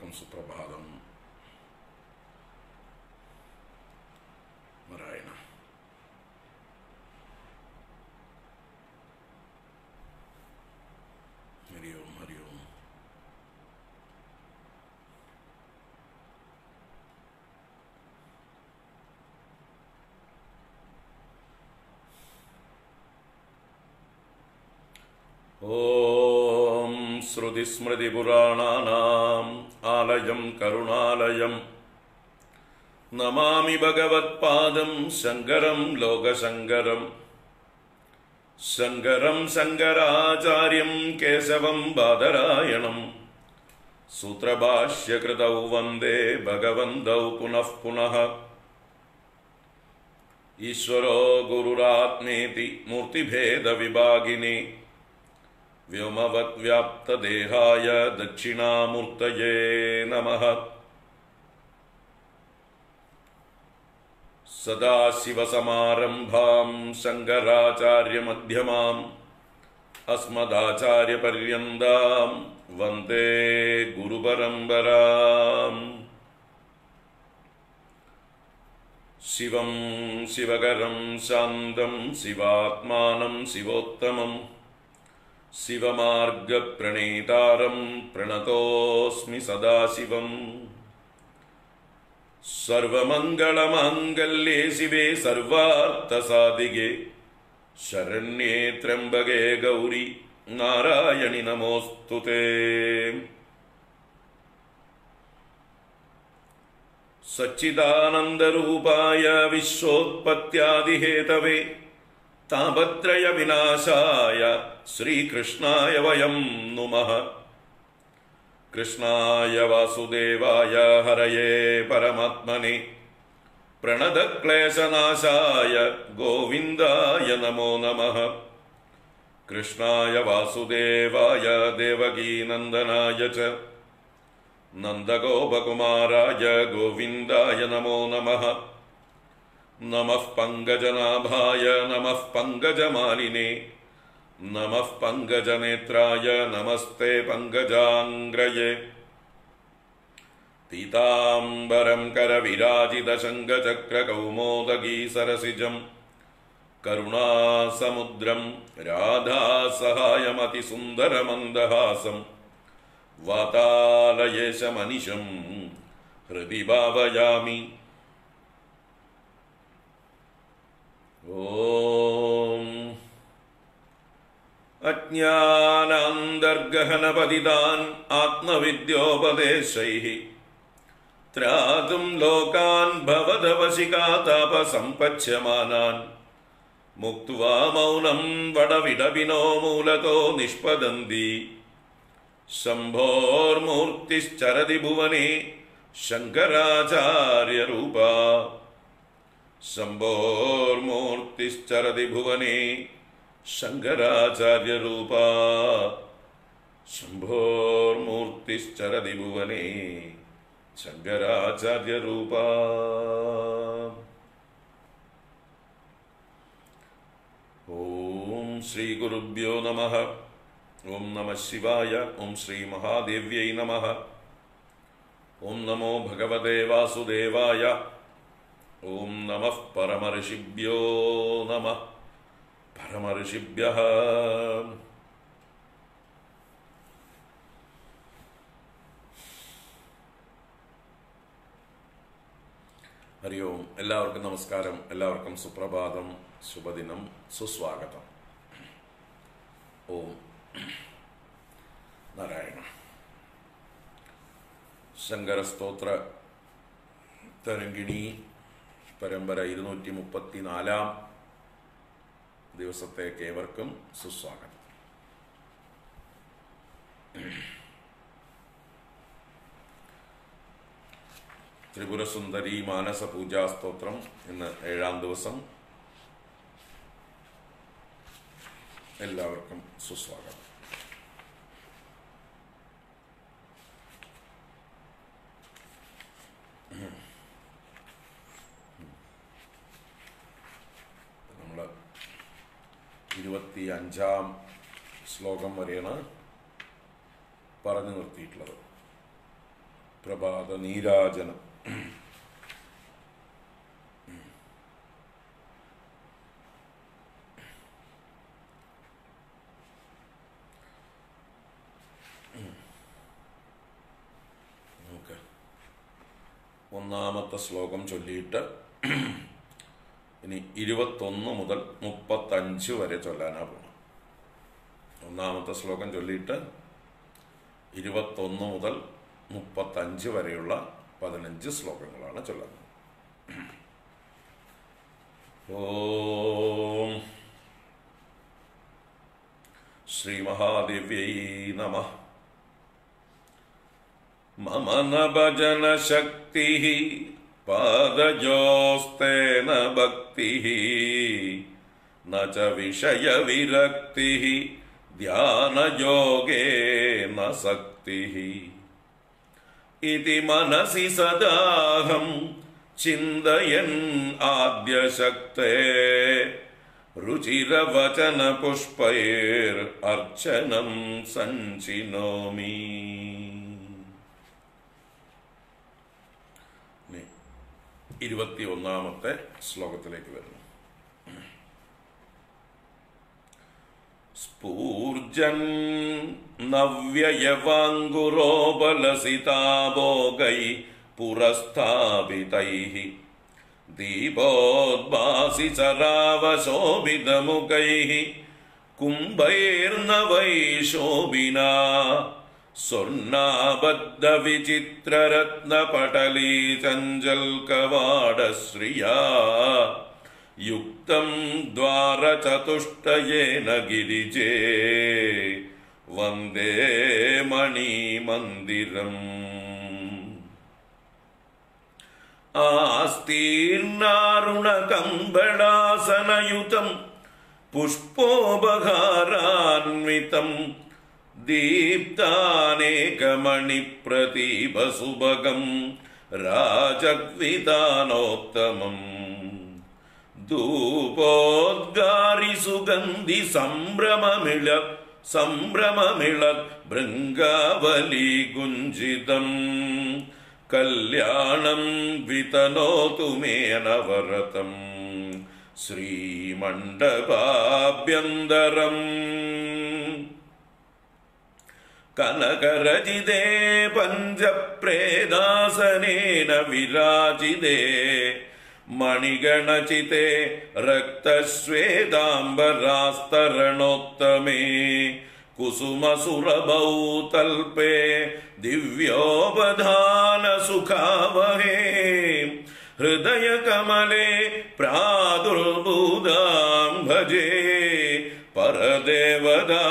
എല്ലാവർക്കും സുപ്രഭാതം നാരായണ श्रुतिस्मृतिपुराणानाम् आलयं करुणालयम्। नमामि भगवत्पादं शङ्करं लोकशङ्करम्। शङ्करं शङ्कराचार्यं केशवं बादरायणम्। सूत्रभाष्यकृतौ वन्दे भगवन्तौ पुनः पुनः। ईश्वरो गुरुरात्मेति मूर्तिभेदविभागिनि व्योमवद्व्याप्तदेहाय दक्षिणामूर्तये नमः। सदाशिवसमारम्भाम् शङ्कराचार्यमध्यमाम् अस्मदाचार्यपर्यन्ताम् वन्दे गुरुपरम्पराम्। शिवं शिवकरं शान्तं शिवात्मानं शिवोत्तमम् शिवमार्गप्रणीतारं प्रणतोऽस्मि सदाशिवम् सर्वमङ्गलमाङ्गल्ये शिवे सर्वार्थसाधिके शरण्ये त्र्यम्बके गौरि नारायणि नमोऽस्तु ते सच्चिदानन्दरूपाय विश्वोत्पत्त्यादिहेतवे तापत्रयविनाशाय श्रीकृष्णाय वयं नुमः। कृष्णाय वासुदेवाय हरये परमात्मने। प्रणतक्लेशनाशाय गोविन्दाय नमो नमः। कृष्णाय वासुदेवाय देवकीनन्दनाय च। नन्दगोपकुमाराय गोविन्दाय नमो नमः। नमः पङ्कजनाभाय नमः पङ्कजमालिने नमः पङ्कजनेत्राय नमस्ते पङ्कजाङ्ग्रये। पीताम्बरं करविराजितशङ्खचक्रकौमोदगी सरसिजं करुणासमुद्रं राधासहायमतिसुन्दरमन्दहासं। वातालयेशमनिशं हृदि भावयामि। ॐ അജ്ഞാനാന്തർഗഹനപതിതാൻ ആത്മവിദ്യോപദേശൈ ത്രാതും ലോകാൻ ഭവതവശികാതാപസമ്പച്ഛമാനാൻ മുക്വാ മൗനം വടവിടവിനോ മൂലകോ നിഷ്പതന്തി ശംഭോർമൂർത്തിശ്ചരതി ഭുവനെ ശങ്കരാചാര്യരൂപ. ശംഭോർമൂർത്തിശ്ചരതി ഭുവനെ शङ्कराचार्यरूपा। भुवने शङ्कराचार्यरूपा। ॐ श्रीगुरुभ्यो नमः। ॐ नमः शिवाय। ॐ श्रीमहादेव्यै नमः। ॐ नमो भगवते वासुदेवाय। ॐ नमः परमऋषिभ्यो नमः പരമർഷിഭ്യ ഹരി ഓം എല്ലാവർക്കും നമസ്കാരം. എല്ലാവർക്കും സുപ്രഭാതം. ശുഭദിനം. സുസ്വാഗതം. ഓം. നാരായണ. ശങ്കരസ്തോത്ര തരംഗിണി പരമ്പര ഇരുന്നൂറ്റി മുപ്പത്തിനാലാം ദിവസത്തേക്ക് ഏവർക്കും സുസ്വാഗതം. ത്രിപുരസുന്ദരി മാനസ പൂജാ സ്തോത്രം ഇന്ന് ഏഴാം ദിവസം. എല്ലാവർക്കും സുസ്വാഗതം. നമ്മൾ ഇരുപത്തി അഞ്ചാം ശ്ലോകം വരെയാണ് പറഞ്ഞു നിർത്തിയിട്ടുള്ളത്. പ്രഭാത നീരാജനം ഒന്നാമത്തെ ശ്ലോകം ചൊല്ലിയിട്ട് ഇനി ഇരുപത്തൊന്ന് മുതൽ മുപ്പത്തഞ്ച് വരെ ചൊല്ലാനാ പോണം. ഒന്നാമത്തെ ശ്ലോകം ചൊല്ലിയിട്ട് ഇരുപത്തൊന്ന് മുതൽ മുപ്പത്തഞ്ച് വരെയുള്ള പതിനഞ്ച് ശ്ലോകങ്ങളാണ് ചൊല്ലുന്നത്. ഓം ശ്രീ മഹാദേവ്യൈ നമ. മമ ന ഭജന ശക്തി पदजोस्ते न भक्ति, न च विषय विषयविरक्तिः, ध्यानयोगेन शक्तिः। इति मनसि सदाहं चिन्तयन् आद्यशक्ते रुचिरवचनपुष्पैर् अर्चनं संचिनोमी ഇരുപത്തി ഒന്നാമത്തെ ശ്ലോകത്തിലേക്ക് വരുന്നു. സ്ഫൂർജൻ നവ്യയവാങ്കുരോപലസിതാഭോഗൈ പുരസ്ഥാപിതൈ ദീപോദ്ഭാസി ചരാവശോഭിതമുഖൈ കുംഭൈർനവൈ ശോഭിനാ स्वर्णाबद्धविचित्ररत्नपटली चञ्जल्कवाडश्रिया युक्तं द्वारचतुष्टयेन गिरिजे। वन्दे मणिमन्दिरम्। आस्तीर्णारुणकम्बडासनयुतम् पुष्पोपहारान्वितम् दीप्तानेकमणि प्रतीभसुभगम् राजग्विदानोत्तमम् धूपोद्गारि सुगन्धि सम्भ्रममिल सम्भ्रममिलद् वितनोतु मेऽन वरतम् श्रीमण्डपाभ्यन्तरम् कनकरजिते पञ्चप्रेदासनेन विराजिते मणिगणचिते रक्तेदाम्बरास्तरणोत्तमे कुसुमसुरभौ तल्पे दिव्योपधानसुखावहे हृदयकमले प्रादुर्बुदां भजे परदेवदा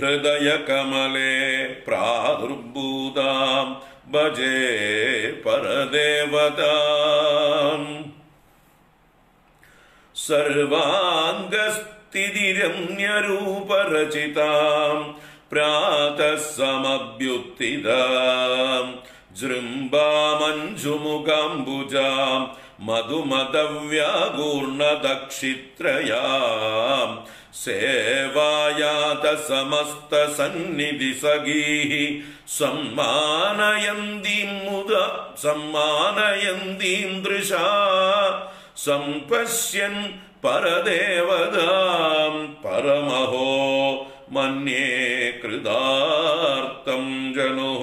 हृदयकमले कमले भजे परदेवताम्। सर्वाङ्गस्तिदिरम्यरूपरचिताम् प्रातः समभ्युत्थिदाम् जृम्बामञ्जुमुखम्बुजाम् मधुमदव्यागूर्णदक्षित्रया सेवायात समस्त सन्निधिसगीः सम्मानयन्तीम् मुद सम्मानयन्तीन्दृशा सम् पश्यन् परदेवताम् परमहो मन्ये कृदार्तम् जनुः।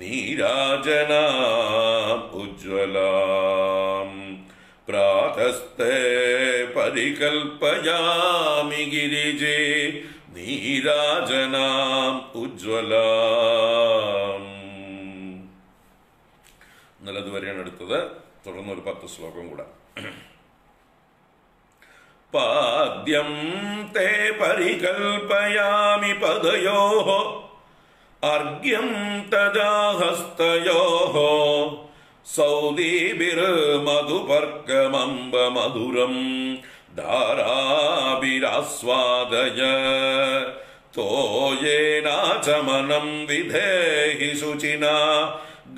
നീരാജനാം ഉജ്വലാം പ്രാതസ്തേ പരികൽപ്പയാമി ഗിരിജേ നീരാജനാം ഉജ്വലാം നല്ലതുവരെയാണ് എടുത്തത്. തുടർന്ന് ഒരു പത്ത് ശ്ലോകം കൂടെ. പാദ്യം തേ പരികൽപ്പയാമി പദയോः अर्घ्यं तदा हस्तयोः सौदीभिर्मधुपर्कमम्ब मधुरम् धाराभिरास्वादय तो येनाचमनम् विधेहि शुचिना।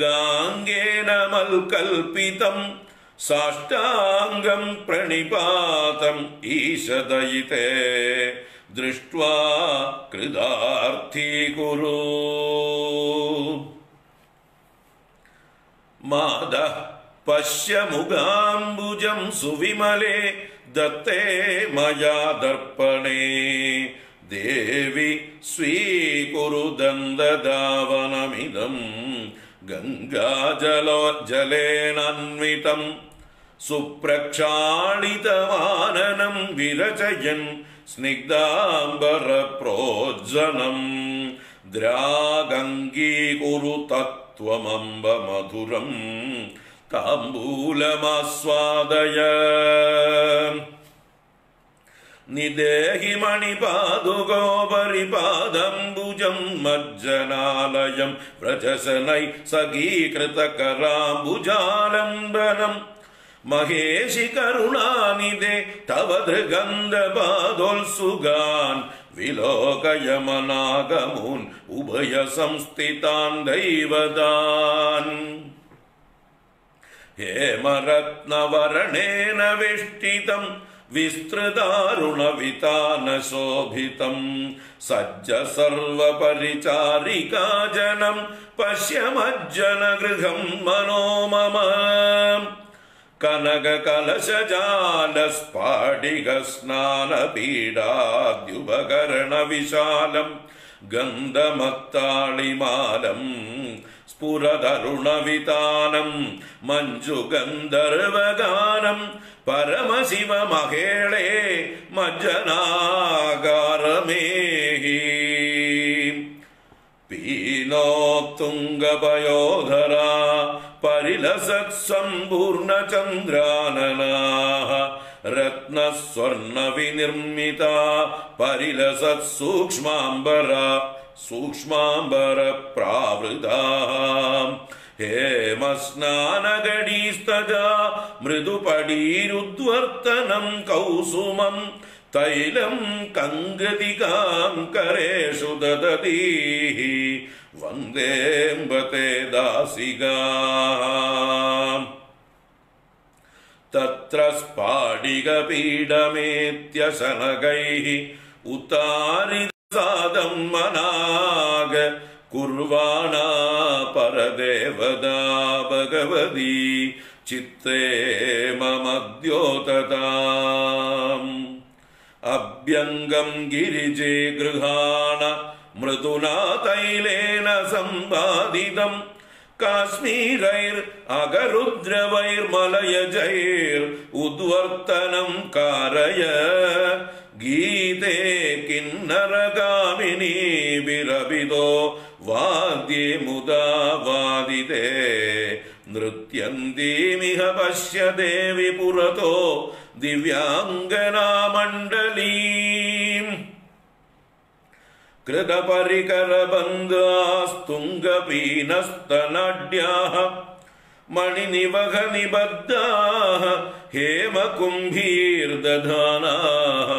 गाङ्गेन मल्कल्पितम् साष्टाङ्गम् प्रणिपातम् ईशदयिते। दृष्ट्वा कृदार्थीकुरो। मादः पश्य मुगाम्बुजं सुविमले दत्ते मया दर्पणे। देवि स्वीकुरु दन्ददावनमिदम् गङ्गाजलोज्जलेनान्वितम् सुप्रक्षालितमाननम् विरचयन् സ്നിഗ്ധാംബരപ്രോജ്ജനം ദ്രാഗംഗീകുരു തത്വമംബ മധുരം താംബൂലമാസ്വാദയ. നിദേഹി മണിപാതുകോപരിപാദംബുജം മജ്ജനാലയം വ്രജസനൈ സഖീകൃതകരാംബുജാലംബനം. महेशि करुणानि दे तव धृगन्धबाधोत्सुगान् विलोकयमनागमून् उभय संस्थितान् दैवतान् हेम वेष्टितम् विस्तृदारुणवितानशोभितम् सज्ज सर्व जनम् पश्य मज्जन मनो मम കനകകലശജാലസ്ഫാടികസ്നാനപീഡാദ്യുപകരണവിശാലം ഗന്ധമത്താളിമാലം സ്ഫുരതരുണവിതാനം മഞ്ജുഗന്ധർവഗാനം പരമശിവ മഹേളേ മജ്ജനാകാരമേഹി. പീനോത്തുംഗപയോധര परिलसत्सम्पूर्णचन्द्राननाः। रत्नः स्वर्णविनिर्मिता रत्नस्वर्ण विनिर्मिता परिलसत् सूक्ष्माम्बर सूक्ष्माम्बर प्रावृताः हेम कौसुमम्। तैलं कङ्गदिकां करेषु ददतीः। वन्देऽम्बते दासिगा तत्र स्पाडिगपीडमेत्यशनगैः उतारिसादम् मनाग कुर्वाणा परदेवदा भगवती। चित्ते ममद्योतदा അഭ്യംഗം ഗിരിജേ ഗൃഹാണ മൃദുനാ തൈലേന സമ്പാദിതം കാശ്മീരൈർ അഗരുദ്രവൈർമലയജൈർ ഉദ്വർത്തനം കാരയ ഗീതേ കിന്നരഗാമിനീ വിരവിദോ വാദ്യേ മുദാ नृत्यन्तीमिह पश्य देवि पुरतो दिव्याङ्गनामण्डलीम्। मण्डलीम् कृतपरिकर बन्दास्तुङ्गपीनस्त नाड्याः निबद्धाः हेम कुम्भीर्दधानाः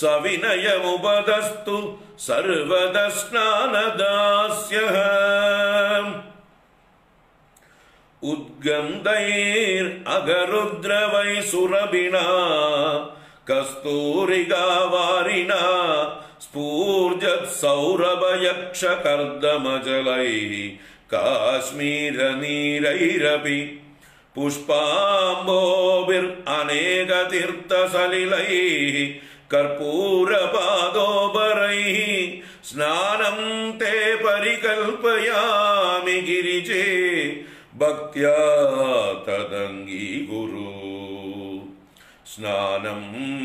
सविनयमुपदस्तु सर्वदस्नानदास्यः। उद्गन्धैरगरुद्रवै सुरभिणा कस्तूरिगावारिणा स्फूर्जत्सौरभयक्षकर्दमजलैः काश्मीरनीरैरपि पुष्पाम्बोभिरनेकतीर्थसलिलैः कर्पूर पादो कर्पूरपादोपरैः स्नानं ते परिकल्पयामि गिरिजे, भक्त्या गुरु। स्नान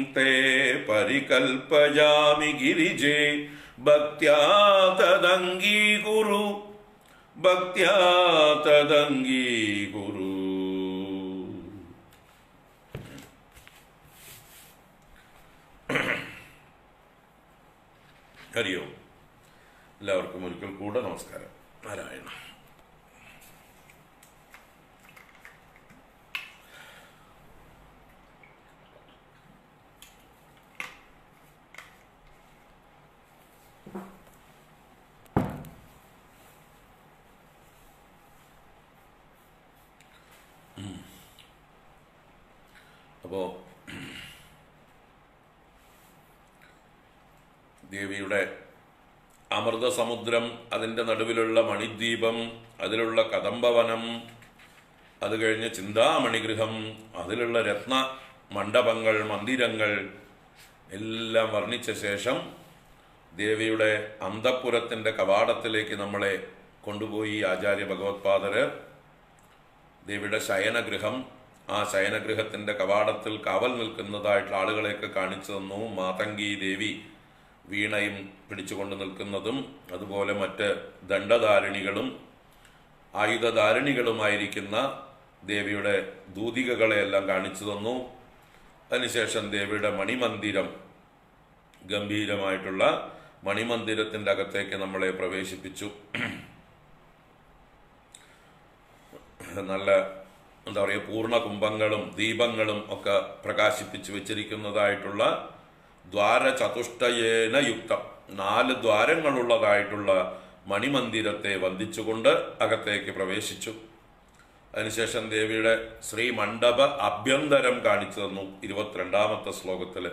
ते परिकल्पयामि गिरिजे, भक्त्या तदङ्गीकुरु भक्त्या गुरु। ഹരിയോ എല്ലാവർക്കും ഒരിക്കൽ കൂടെ നമസ്കാരം. നാരായണ. അപ്പോ ദേവിയുടെ അമൃതസമുദ്രം അതിന്റെ നടുവിലുള്ള മണിദ്വീപം അതിലുള്ള കദംബവനം അത് കഴിഞ്ഞ് ചിന്താമണിഗൃഹം അതിലുള്ള രത്ന മണ്ഡപങ്ങൾ മന്ദിരങ്ങൾ എല്ലാം വർണിച്ച ശേഷം ദേവിയുടെ അന്തപുരത്തിന്റെ കവാടത്തിലേക്ക് നമ്മളെ കൊണ്ടുപോയി ആചാര്യ ഭഗവത്പാദര്. ദേവിയുടെ ശയനഗൃഹം ആ ശയനഗൃഹത്തിന്റെ കവാടത്തിൽ കാവൽ നിൽക്കുന്നതായിട്ടുള്ള ആളുകളെയൊക്കെ കാണിച്ചു തന്നു. മാതങ്കി ദേവി വീണയും പിടിച്ചുകൊണ്ട് നിൽക്കുന്നതും അതുപോലെ മറ്റ് ദണ്ഡധാരിണികളും ആയുധധാരിണികളുമായിരിക്കുന്ന ദേവിയുടെ ദൂതികകളെയെല്ലാം കാണിച്ചു തന്നു. അതിനുശേഷം ദേവിയുടെ മണിമന്ദിരം ഗംഭീരമായിട്ടുള്ള മണിമന്ദിരത്തിന്റെ അകത്തേക്ക് നമ്മളെ പ്രവേശിപ്പിച്ചു. നല്ല എന്താ പറയുക പൂർണ കുംഭങ്ങളും ദീപങ്ങളും ഒക്കെ പ്രകാശിപ്പിച്ചു വെച്ചിരിക്കുന്നതായിട്ടുള്ള ദ്വാരചതുഷ്ടയേന യുക്തം. നാല് ദ്വാരങ്ങളുള്ളതായിട്ടുള്ള മണിമന്ദിരത്തെ വന്ദിച്ചുകൊണ്ട് അകത്തേക്ക് പ്രവേശിച്ചു. അതിനുശേഷം ദേവിയുടെ ശ്രീമണ്ഡപ അഭ്യന്തരം കാണിച്ചു തന്നു ഇരുപത്തിരണ്ടാമത്തെ ശ്ലോകത്തിൽ.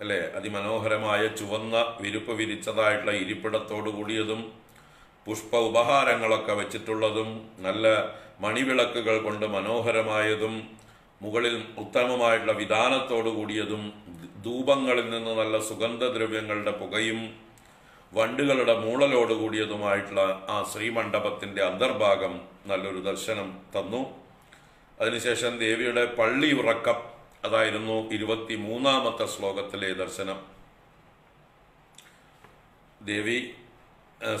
അല്ലേ? അതിമനോഹരമായ ചുവന്ന വിരുപ്പ് വിരിച്ചതായിട്ടുള്ള ഇരിപ്പിടത്തോടു കൂടിയതും പുഷ്പ ഉപഹാരങ്ങളൊക്കെ വെച്ചിട്ടുള്ളതും നല്ല മണിവിളക്കുകൾ കൊണ്ട് മനോഹരമായതും മുകളിൽ ഉത്തമമായിട്ടുള്ള വിധാനത്തോടു കൂടിയതും ധൂപങ്ങളിൽ നിന്ന് നല്ല സുഗന്ധദ്രവ്യങ്ങളുടെ പുകയും വണ്ടുകളുടെ മൂളലോട് കൂടിയതുമായിട്ടുള്ള ആ ശ്രീമണ്ഡപത്തിന്റെ അന്തർഭാഗം നല്ലൊരു ദർശനം തന്നു. അതിനുശേഷം ദേവിയുടെ പള്ളി ഉറക്കം അതായിരുന്നു ഇരുപത്തി മൂന്നാമത്തെ ശ്ലോകത്തിലെ ദർശനം. ദേവി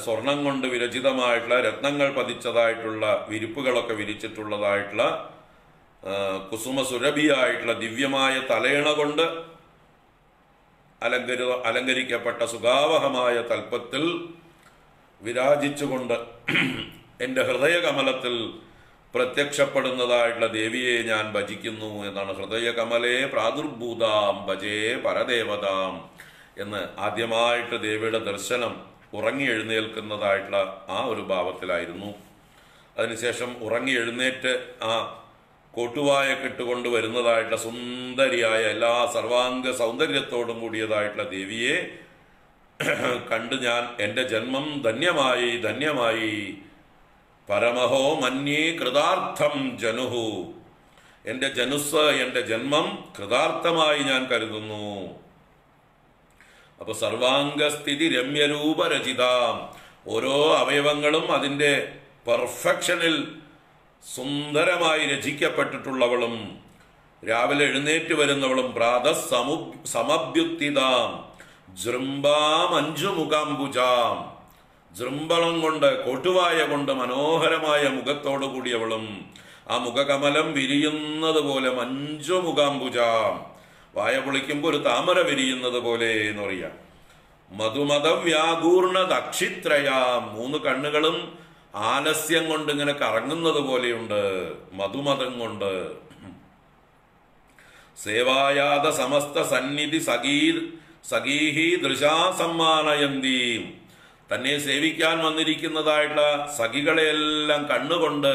സ്വർണം കൊണ്ട് വിരചിതമായിട്ടുള്ള രത്നങ്ങൾ പതിച്ചതായിട്ടുള്ള വിരിപ്പുകളൊക്കെ വിരിച്ചിട്ടുള്ളതായിട്ടുള്ള കുസുമസുരഭിയായിട്ടുള്ള കുസുമ സുരഭിയായിട്ടുള്ള ദിവ്യമായ തലയിണ കൊണ്ട് അലങ്കരി അലങ്കരിക്കപ്പെട്ട സുഖാവഹമായ തൽപ്പത്തിൽ വിരാജിച്ചുകൊണ്ട് എന്റെ ഹൃദയകമലത്തിൽ പ്രത്യക്ഷപ്പെടുന്നതായിട്ടുള്ള ദേവിയെ ഞാൻ ഭജിക്കുന്നു എന്നാണ്. ഹൃദയകമലേ പ്രാദുർഭൂതാം ഭജേ പരദേവതാം എന്ന് ആദ്യമായിട്ട് ദേവിയുടെ ദർശനം ഉറങ്ങി എഴുന്നേൽക്കുന്നതായിട്ടുള്ള ആ ഒരു ഭാവത്തിലായിരുന്നു. അതിനുശേഷം ഉറങ്ങി എഴുന്നേറ്റ് ആ കോട്ടുവായൊക്കെ കെട്ടുകൊണ്ട് വരുന്നതായിട്ടുള്ള സുന്ദരിയായ എല്ലാ സർവാംഗ സൗന്ദര്യത്തോടും കൂടിയതായിട്ടുള്ള ദേവിയെ കണ്ട് ഞാൻ എന്റെ ജന്മം ധന്യമായി ധന്യമായി. പരമഹോ മന്യേ കൃതാർത്ഥം ജനുഹു. എന്റെ ജനുസ് എന്റെ ജന്മം കൃതാർത്ഥമായി ഞാൻ കരുതുന്നു. അപ്പൊ സർവാംഗസ്ഥിതി രമ്യരൂപരചിതാം. ഓരോ അവയവങ്ങളും അതിന്റെ പെർഫെക്ഷനിൽ സുന്ദരമായി രചിക്കപ്പെട്ടിട്ടുള്ളവളും രാവിലെ എഴുന്നേറ്റ് വരുന്നവളും പ്രാത സമു സമഭ്യുത്തിതാം ജൃംബാം അഞ്ചുമുഖാംബുജാം ജൃംബളം കൊണ്ട് കൊട്ടുവായ കൊണ്ട് മനോഹരമായ മുഖത്തോടു കൂടിയവളും ആ മുഖകമലം വിരിയുന്നത് പോലെ മഞ്ജുമുഖാംബുജാം വായ പൊളിക്കുമ്പോൾ ഒരു താമര വിരിയുന്നത് പോലെ എന്ന് പറയാം മധുമത വ്യാകൂർണ ദക്ഷിത്രയാം മൂന്ന് കണ്ണുകളും ആലസ്യം കൊണ്ട് ഇങ്ങനെ കറങ്ങുന്നത് പോലെയുണ്ട് മധുമതം കൊണ്ട്. സേവായാത സമസ്ത സന്നിധി സഖീ സഖീഹി ദൃശാ സമ്മാനയന്തി. തന്നെ സേവിക്കാൻ വന്നിരിക്കുന്നതായിട്ടുള്ള സഖികളെയെല്ലാം കണ്ണുകൊണ്ട്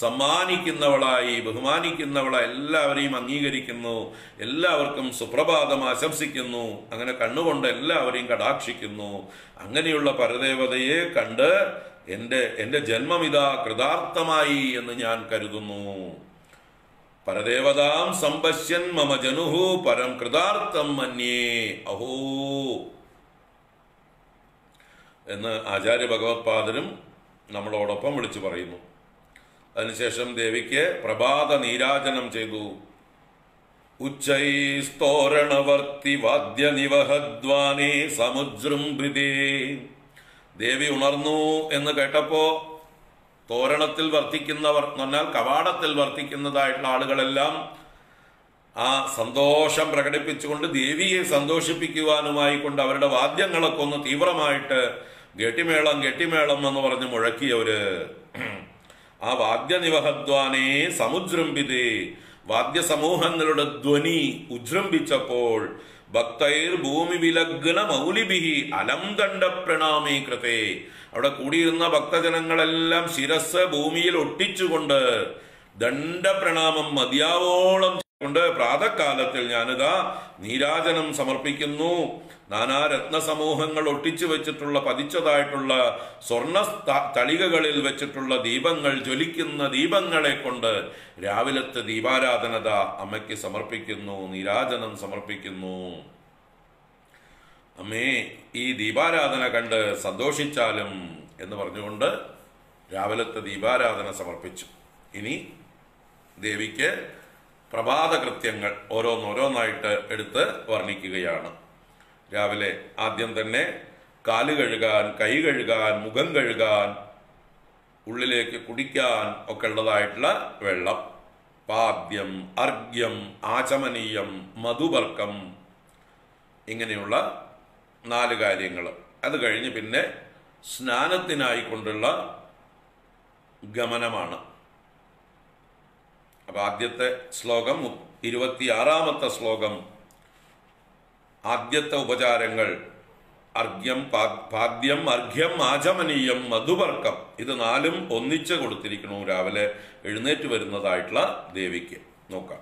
സമ്മാനിക്കുന്നവളായി ബഹുമാനിക്കുന്നവളായി എല്ലാവരെയും അംഗീകരിക്കുന്നു എല്ലാവർക്കും സുപ്രഭാതം ആശംസിക്കുന്നു അങ്ങനെ കണ്ണുകൊണ്ട് എല്ലാവരെയും കടാക്ഷിക്കുന്നു. അങ്ങനെയുള്ള പരദേവതയെ കണ്ട് എന്റെ എന്റെ ജന്മമിതാ കൃതാർത്ഥമായി എന്ന് ഞാൻ കരുതുന്നു. പരദേവതാം സമ്പശ്യൻ മമ ജനുഹു പരം കൃതാർത്ഥം മന്യേ അഹോ. എന്ന് ആചാര്യ ഭഗവത്പാദരും നമ്മളോടൊപ്പം വിളിച്ചു പറയുന്നു. അതിനുശേഷം ദേവിക്ക് പ്രഭാത നീരാജനം ചെയ്തു. ഉച്ചൈസ്തോരണവർത്തി വാദ്യ നിവഹദ്വാനേ സമുജൃംഭിതേ ദേവി ഉണർന്നു എന്ന് കേട്ടപ്പോ തോരണത്തിൽ വർത്തിക്കുന്നവർ എന്ന് പറഞ്ഞാൽ കവാടത്തിൽ വർത്തിക്കുന്നതായിട്ടുള്ള ആളുകളെല്ലാം ആ സന്തോഷം പ്രകടിപ്പിച്ചുകൊണ്ട് ദേവിയെ സന്തോഷിപ്പിക്കുവാനുമായി കൊണ്ട് അവരുടെ വാദ്യങ്ങളൊക്കെ ഒന്ന് തീവ്രമായിട്ട് ഗെട്ടിമേളം ഗെട്ടിമേളം എന്ന് പറഞ്ഞ് മുഴക്കിയവര് ആ വാദ്യനിവഹദ്വാനെ സമുജൃംഭിതേ വാദ്യസമൂഹങ്ങളുടെ ധ്വനി ഉജൃംഭിച്ചപ്പോൾ ഭക്തൈർ ഭൂമി വിലഗ്ന മൗലിബിഹി അലം ദണ്ഡ പ്രണാമി കൃതേ. അവിടെ കൂടിയിരുന്ന ഭക്തജനങ്ങളെല്ലാം ശിരസ് ഭൂമിയിൽ ഒട്ടിച്ചുകൊണ്ട് ദണ്ഡപ്രണാമം മതിയാവോളം കൊണ്ട് പ്രാതകാലത്തിൽ ഞാനിതാ നീരാജനം സമർപ്പിക്കുന്നു. നാനാരത്ന സമൂഹങ്ങൾ ഒട്ടിച്ചു വെച്ചിട്ടുള്ള പതിച്ചതായിട്ടുള്ള സ്വർണ തളികകളിൽ വെച്ചിട്ടുള്ള ദീപങ്ങൾ ജ്വലിക്കുന്ന ദീപങ്ങളെ കൊണ്ട് രാവിലത്തെ ദീപാരാധനത അമ്മയ്ക്ക് സമർപ്പിക്കുന്നു നീരാജനം സമർപ്പിക്കുന്നു. അമ്മേ ഈ ദീപാരാധന കണ്ട് സന്തോഷിച്ചാലും എന്ന് പറഞ്ഞുകൊണ്ട് രാവിലത്തെ ദീപാരാധന സമർപ്പിച്ചു. ഇനി ദേവിക്ക് പ്രഭാത കൃത്യങ്ങൾ ഓരോന്നോരോന്നായിട്ട് എടുത്ത് വർണിക്കുകയാണ്. രാവിലെ ആദ്യം തന്നെ കാൽ കഴുകാൻ കൈ കഴുകാൻ മുഖം കഴുകാൻ ഉള്ളിലേക്ക് കുടിക്കാൻ ഒക്കെ ഉള്ളതായിട്ടുള്ള വെള്ളം. പാദ്യം അർഘ്യം ആചമനീയം മധുവർക്കം ഇങ്ങനെയുള്ള നാല് കാര്യങ്ങൾ അത് കഴിഞ്ഞ് പിന്നെ സ്നാനത്തിനായി കൊണ്ടുള്ള ഗമനമാണ്. അപ്പൊ ആദ്യത്തെ ശ്ലോകം ഇരുപത്തിയാറാമത്തെ ശ്ലോകം ആദ്യത്തെ ഉപചാരങ്ങൾ അർഘ്യം പാദ്യം അർഘ്യം ആചമനീയം മധുവർക്കം ഇത് നാലും ഒന്നിച്ച് കൊടുത്തിരിക്കണു രാവിലെ എഴുന്നേറ്റ് വരുന്നതായിട്ടുള്ള ദേവിക്ക്. നോക്കാം.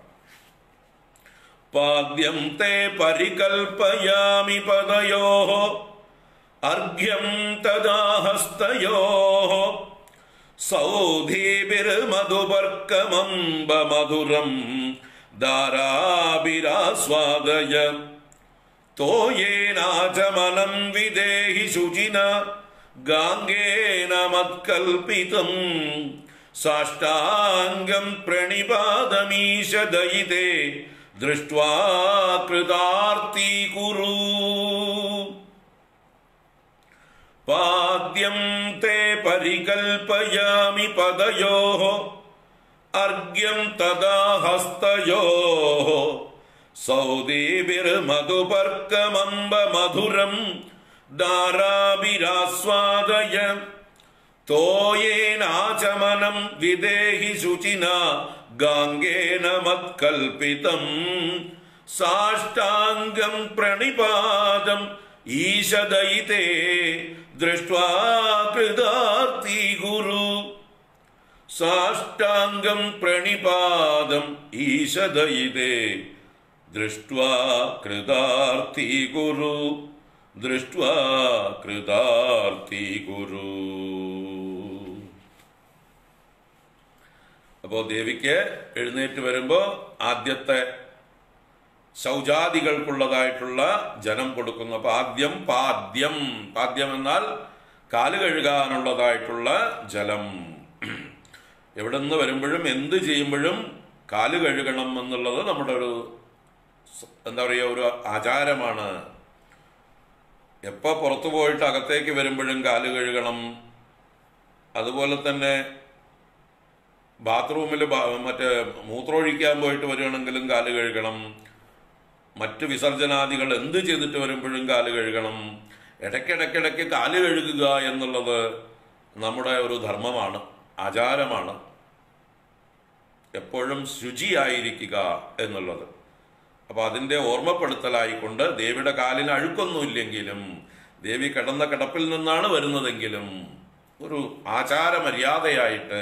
പാദ്യം തേ പരികൽപ്പയാമി പദയോ. അർഘ്യം തദാഹസ്തയോ. സൗധീഭിർമധുവർക്കമംബ മധുരം ധാരാഭിരാസ്വാദയ. तो येनाचमनम् विदेहि शुचिना गाङ्गेन मत्कल्पितम्। साष्टाङ्गं प्रणिपादमीश दयिते दृष्ट्वा कृतार्ती कुरु। पाद्यं ते परिकल्पयामि पदयोः अर्घ्यं तदा हस्तयोः। सौदेविर्मधुपर्कमम्ब मधुरम् दाराभिरास्वादय तोयेनाचमनम् विदेहि शुचिना गाङ्गेन मत्कल्पितम् साष्टाङ्गं प्रणिपादम् ईशदयिते दृष्ट्वा कृदार्ति गुरु साष्टाङ्गं प्रणिपादम् ईशदयिते ദൃഷ്ട്വാ കൃതാർത്ഥി ഗുരു. ദൃഷ്ട്വാ കൃതാർത്ഥി ഗുരു. അപ്പോ ദേവിക്ക് എഴുന്നേറ്റ് വരുമ്പോ ആദ്യത്തെ ശൗചാദികൾക്കുള്ളതായിട്ടുള്ള ജനം കൊടുക്കുന്നു. അപ്പൊ ആദ്യം പാദ്യം. പാദ്യം എന്നാൽ കാൽ കഴുകാനുള്ളതായിട്ടുള്ള ജലം. എവിടെ നിന്ന് വരുമ്പോഴും എന്ത് ചെയ്യുമ്പോഴും കാൽ കഴുകണം എന്നുള്ളത് നമ്മുടെ ഒരു എന്താ പറയുക ഒരു ആചാരമാണ്. എപ്പോൾ പുറത്തു പോയിട്ട് അകത്തേക്ക് വരുമ്പോഴും കാൽ കഴുകണം. അതുപോലെ തന്നെ ബാത്റൂമിൽ മറ്റേ മൂത്രമൊഴിക്കാൻ പോയിട്ട് വരികയാണെങ്കിലും കാൽ കഴുകണം. മറ്റ് വിസർജനാദികൾ എന്ത് ചെയ്തിട്ട് വരുമ്പോഴും കാൽ കഴുകണം. ഇടയ്ക്കിടയ്ക്കിടയ്ക്ക് കാൽ കഴുകുക എന്നുള്ളത് നമ്മുടെ ഒരു ധർമ്മമാണ് ആചാരമാണ്. എപ്പോഴും ശുചിയായിരിക്കുക എന്നുള്ളത്. അപ്പൊ അതിന്റെ ഓർമ്മപ്പെടുത്തലായിക്കൊണ്ട് ദേവിയുടെ കാലിന് അഴുക്കൊന്നുമില്ലെങ്കിലും ദേവി കിടന്ന കിടപ്പിൽ നിന്നാണ് വരുന്നതെങ്കിലും ഒരു ആചാര മര്യാദയായിട്ട്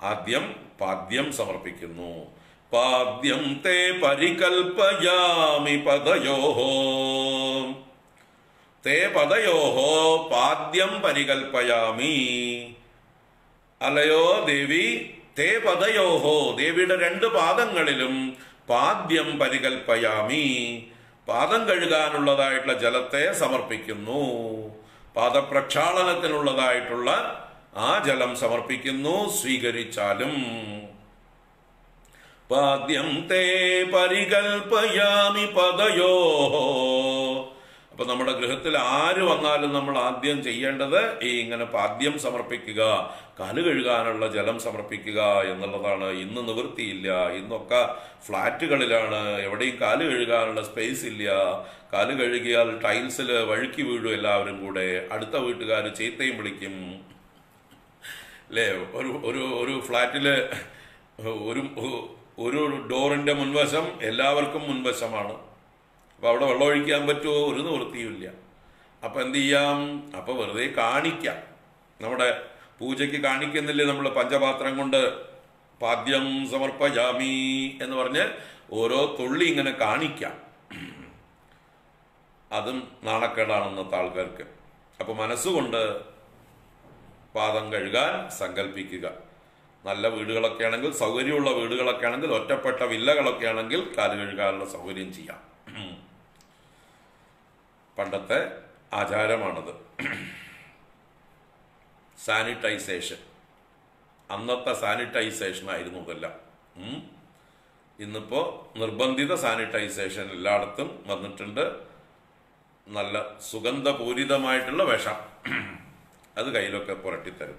ആദ്യം പാദ്യം സമർപ്പിക്കുന്നു. പാദ്യം തേ പരികൽപ്പയാമി പദയോഹോ. തേ പദയോഹോ പാദ്യം പരികൽപ്പയാമി. അല്ലയോ ദേവി തേ പദയോഹോ ദേവിയുടെ രണ്ട് പാദങ്ങളിലും പാദ്യം പരികൽപ്പയാമി. പാദം കഴുകാനുള്ളതായിട്ടുള്ള ജലത്തെ സമർപ്പിക്കുന്നു. പാദപ്രക്ഷാളനത്തിനുള്ളതായിട്ടുള്ള ആ ജലം സമർപ്പിക്കുന്നു സ്വീകരിച്ചാലും. പാദ്യം തേ പരികൽപ്പയാമി പദയോ. അപ്പൊ നമ്മുടെ ഗൃഹത്തിൽ ആര് വന്നാലും നമ്മൾ ആദ്യം ചെയ്യേണ്ടത് ഈ ഇങ്ങനെ പാദ്യം സമർപ്പിക്കുക കാൽ കഴുകാനുള്ള ജലം സമർപ്പിക്കുക എന്നുള്ളതാണ്. ഇന്ന് നിവൃത്തിയില്ല. ഇന്നൊക്കെ ഫ്ലാറ്റുകളിലാണ്. എവിടെയും കാൽ കഴുകാനുള്ള സ്പേസ് ഇല്ല. കാൽ കഴുകിയാൽ ടൈൽസിൽ വഴുക്കി വീഴും എല്ലാവരും കൂടെ. അടുത്ത വീട്ടുകാർ ചീത്തയും വിളിക്കും. അല്ലേ ഒരു ഒരു ഒരു ഫ്ളാറ്റിൽ ഒരു ഒരു ഡോറിന്റെ മുൻവശം എല്ലാവർക്കും മുൻവശമാണ്. അപ്പൊ അവിടെ വെള്ളം ഒഴിക്കാൻ പറ്റുമോ? ഒരു നിവൃത്തിയുമില്ല. അപ്പൊ എന്ത് ചെയ്യാം? അപ്പൊ വെറുതെ കാണിക്കാം. നമ്മുടെ പൂജയ്ക്ക് കാണിക്കുന്നില്ലേ നമ്മൾ പഞ്ചപാത്രം കൊണ്ട്? പാദ്യം സമർപ്പജാമി എന്ന് പറഞ്ഞ് ഓരോ തുള്ളി ഇങ്ങനെ കാണിക്കാം. അതും നാണക്കേടാണ് ആൾക്കാർക്ക്. അപ്പൊ മനസ്സുകൊണ്ട് പാദം കഴുകാൻ സങ്കല്പിക്കുക. നല്ല വീടുകളൊക്കെ ആണെങ്കിൽ സൗകര്യമുള്ള വീടുകളൊക്കെ ആണെങ്കിൽ ഒറ്റപ്പെട്ട വില്ലകളൊക്കെ ആണെങ്കിൽ കാൽ കഴുകാനുള്ള സൗകര്യം ചെയ്യാം. പണ്ടത്തെ ആചാരമാണത്. സാനിറ്റൈസേഷൻ. അന്നത്തെ സാനിറ്റൈസേഷൻ ആയിരുന്നു ഇതെല്ലാം. ഇന്നിപ്പോൾ ഇന്നിപ്പോ നിർബന്ധിത സാനിറ്റൈസേഷൻ എല്ലായിടത്തും വന്നിട്ടുണ്ട്. നല്ല സുഗന്ധപൂരിതമായിട്ടുള്ള വിഷം അത് കയ്യിലൊക്കെ പുരട്ടിത്തരും.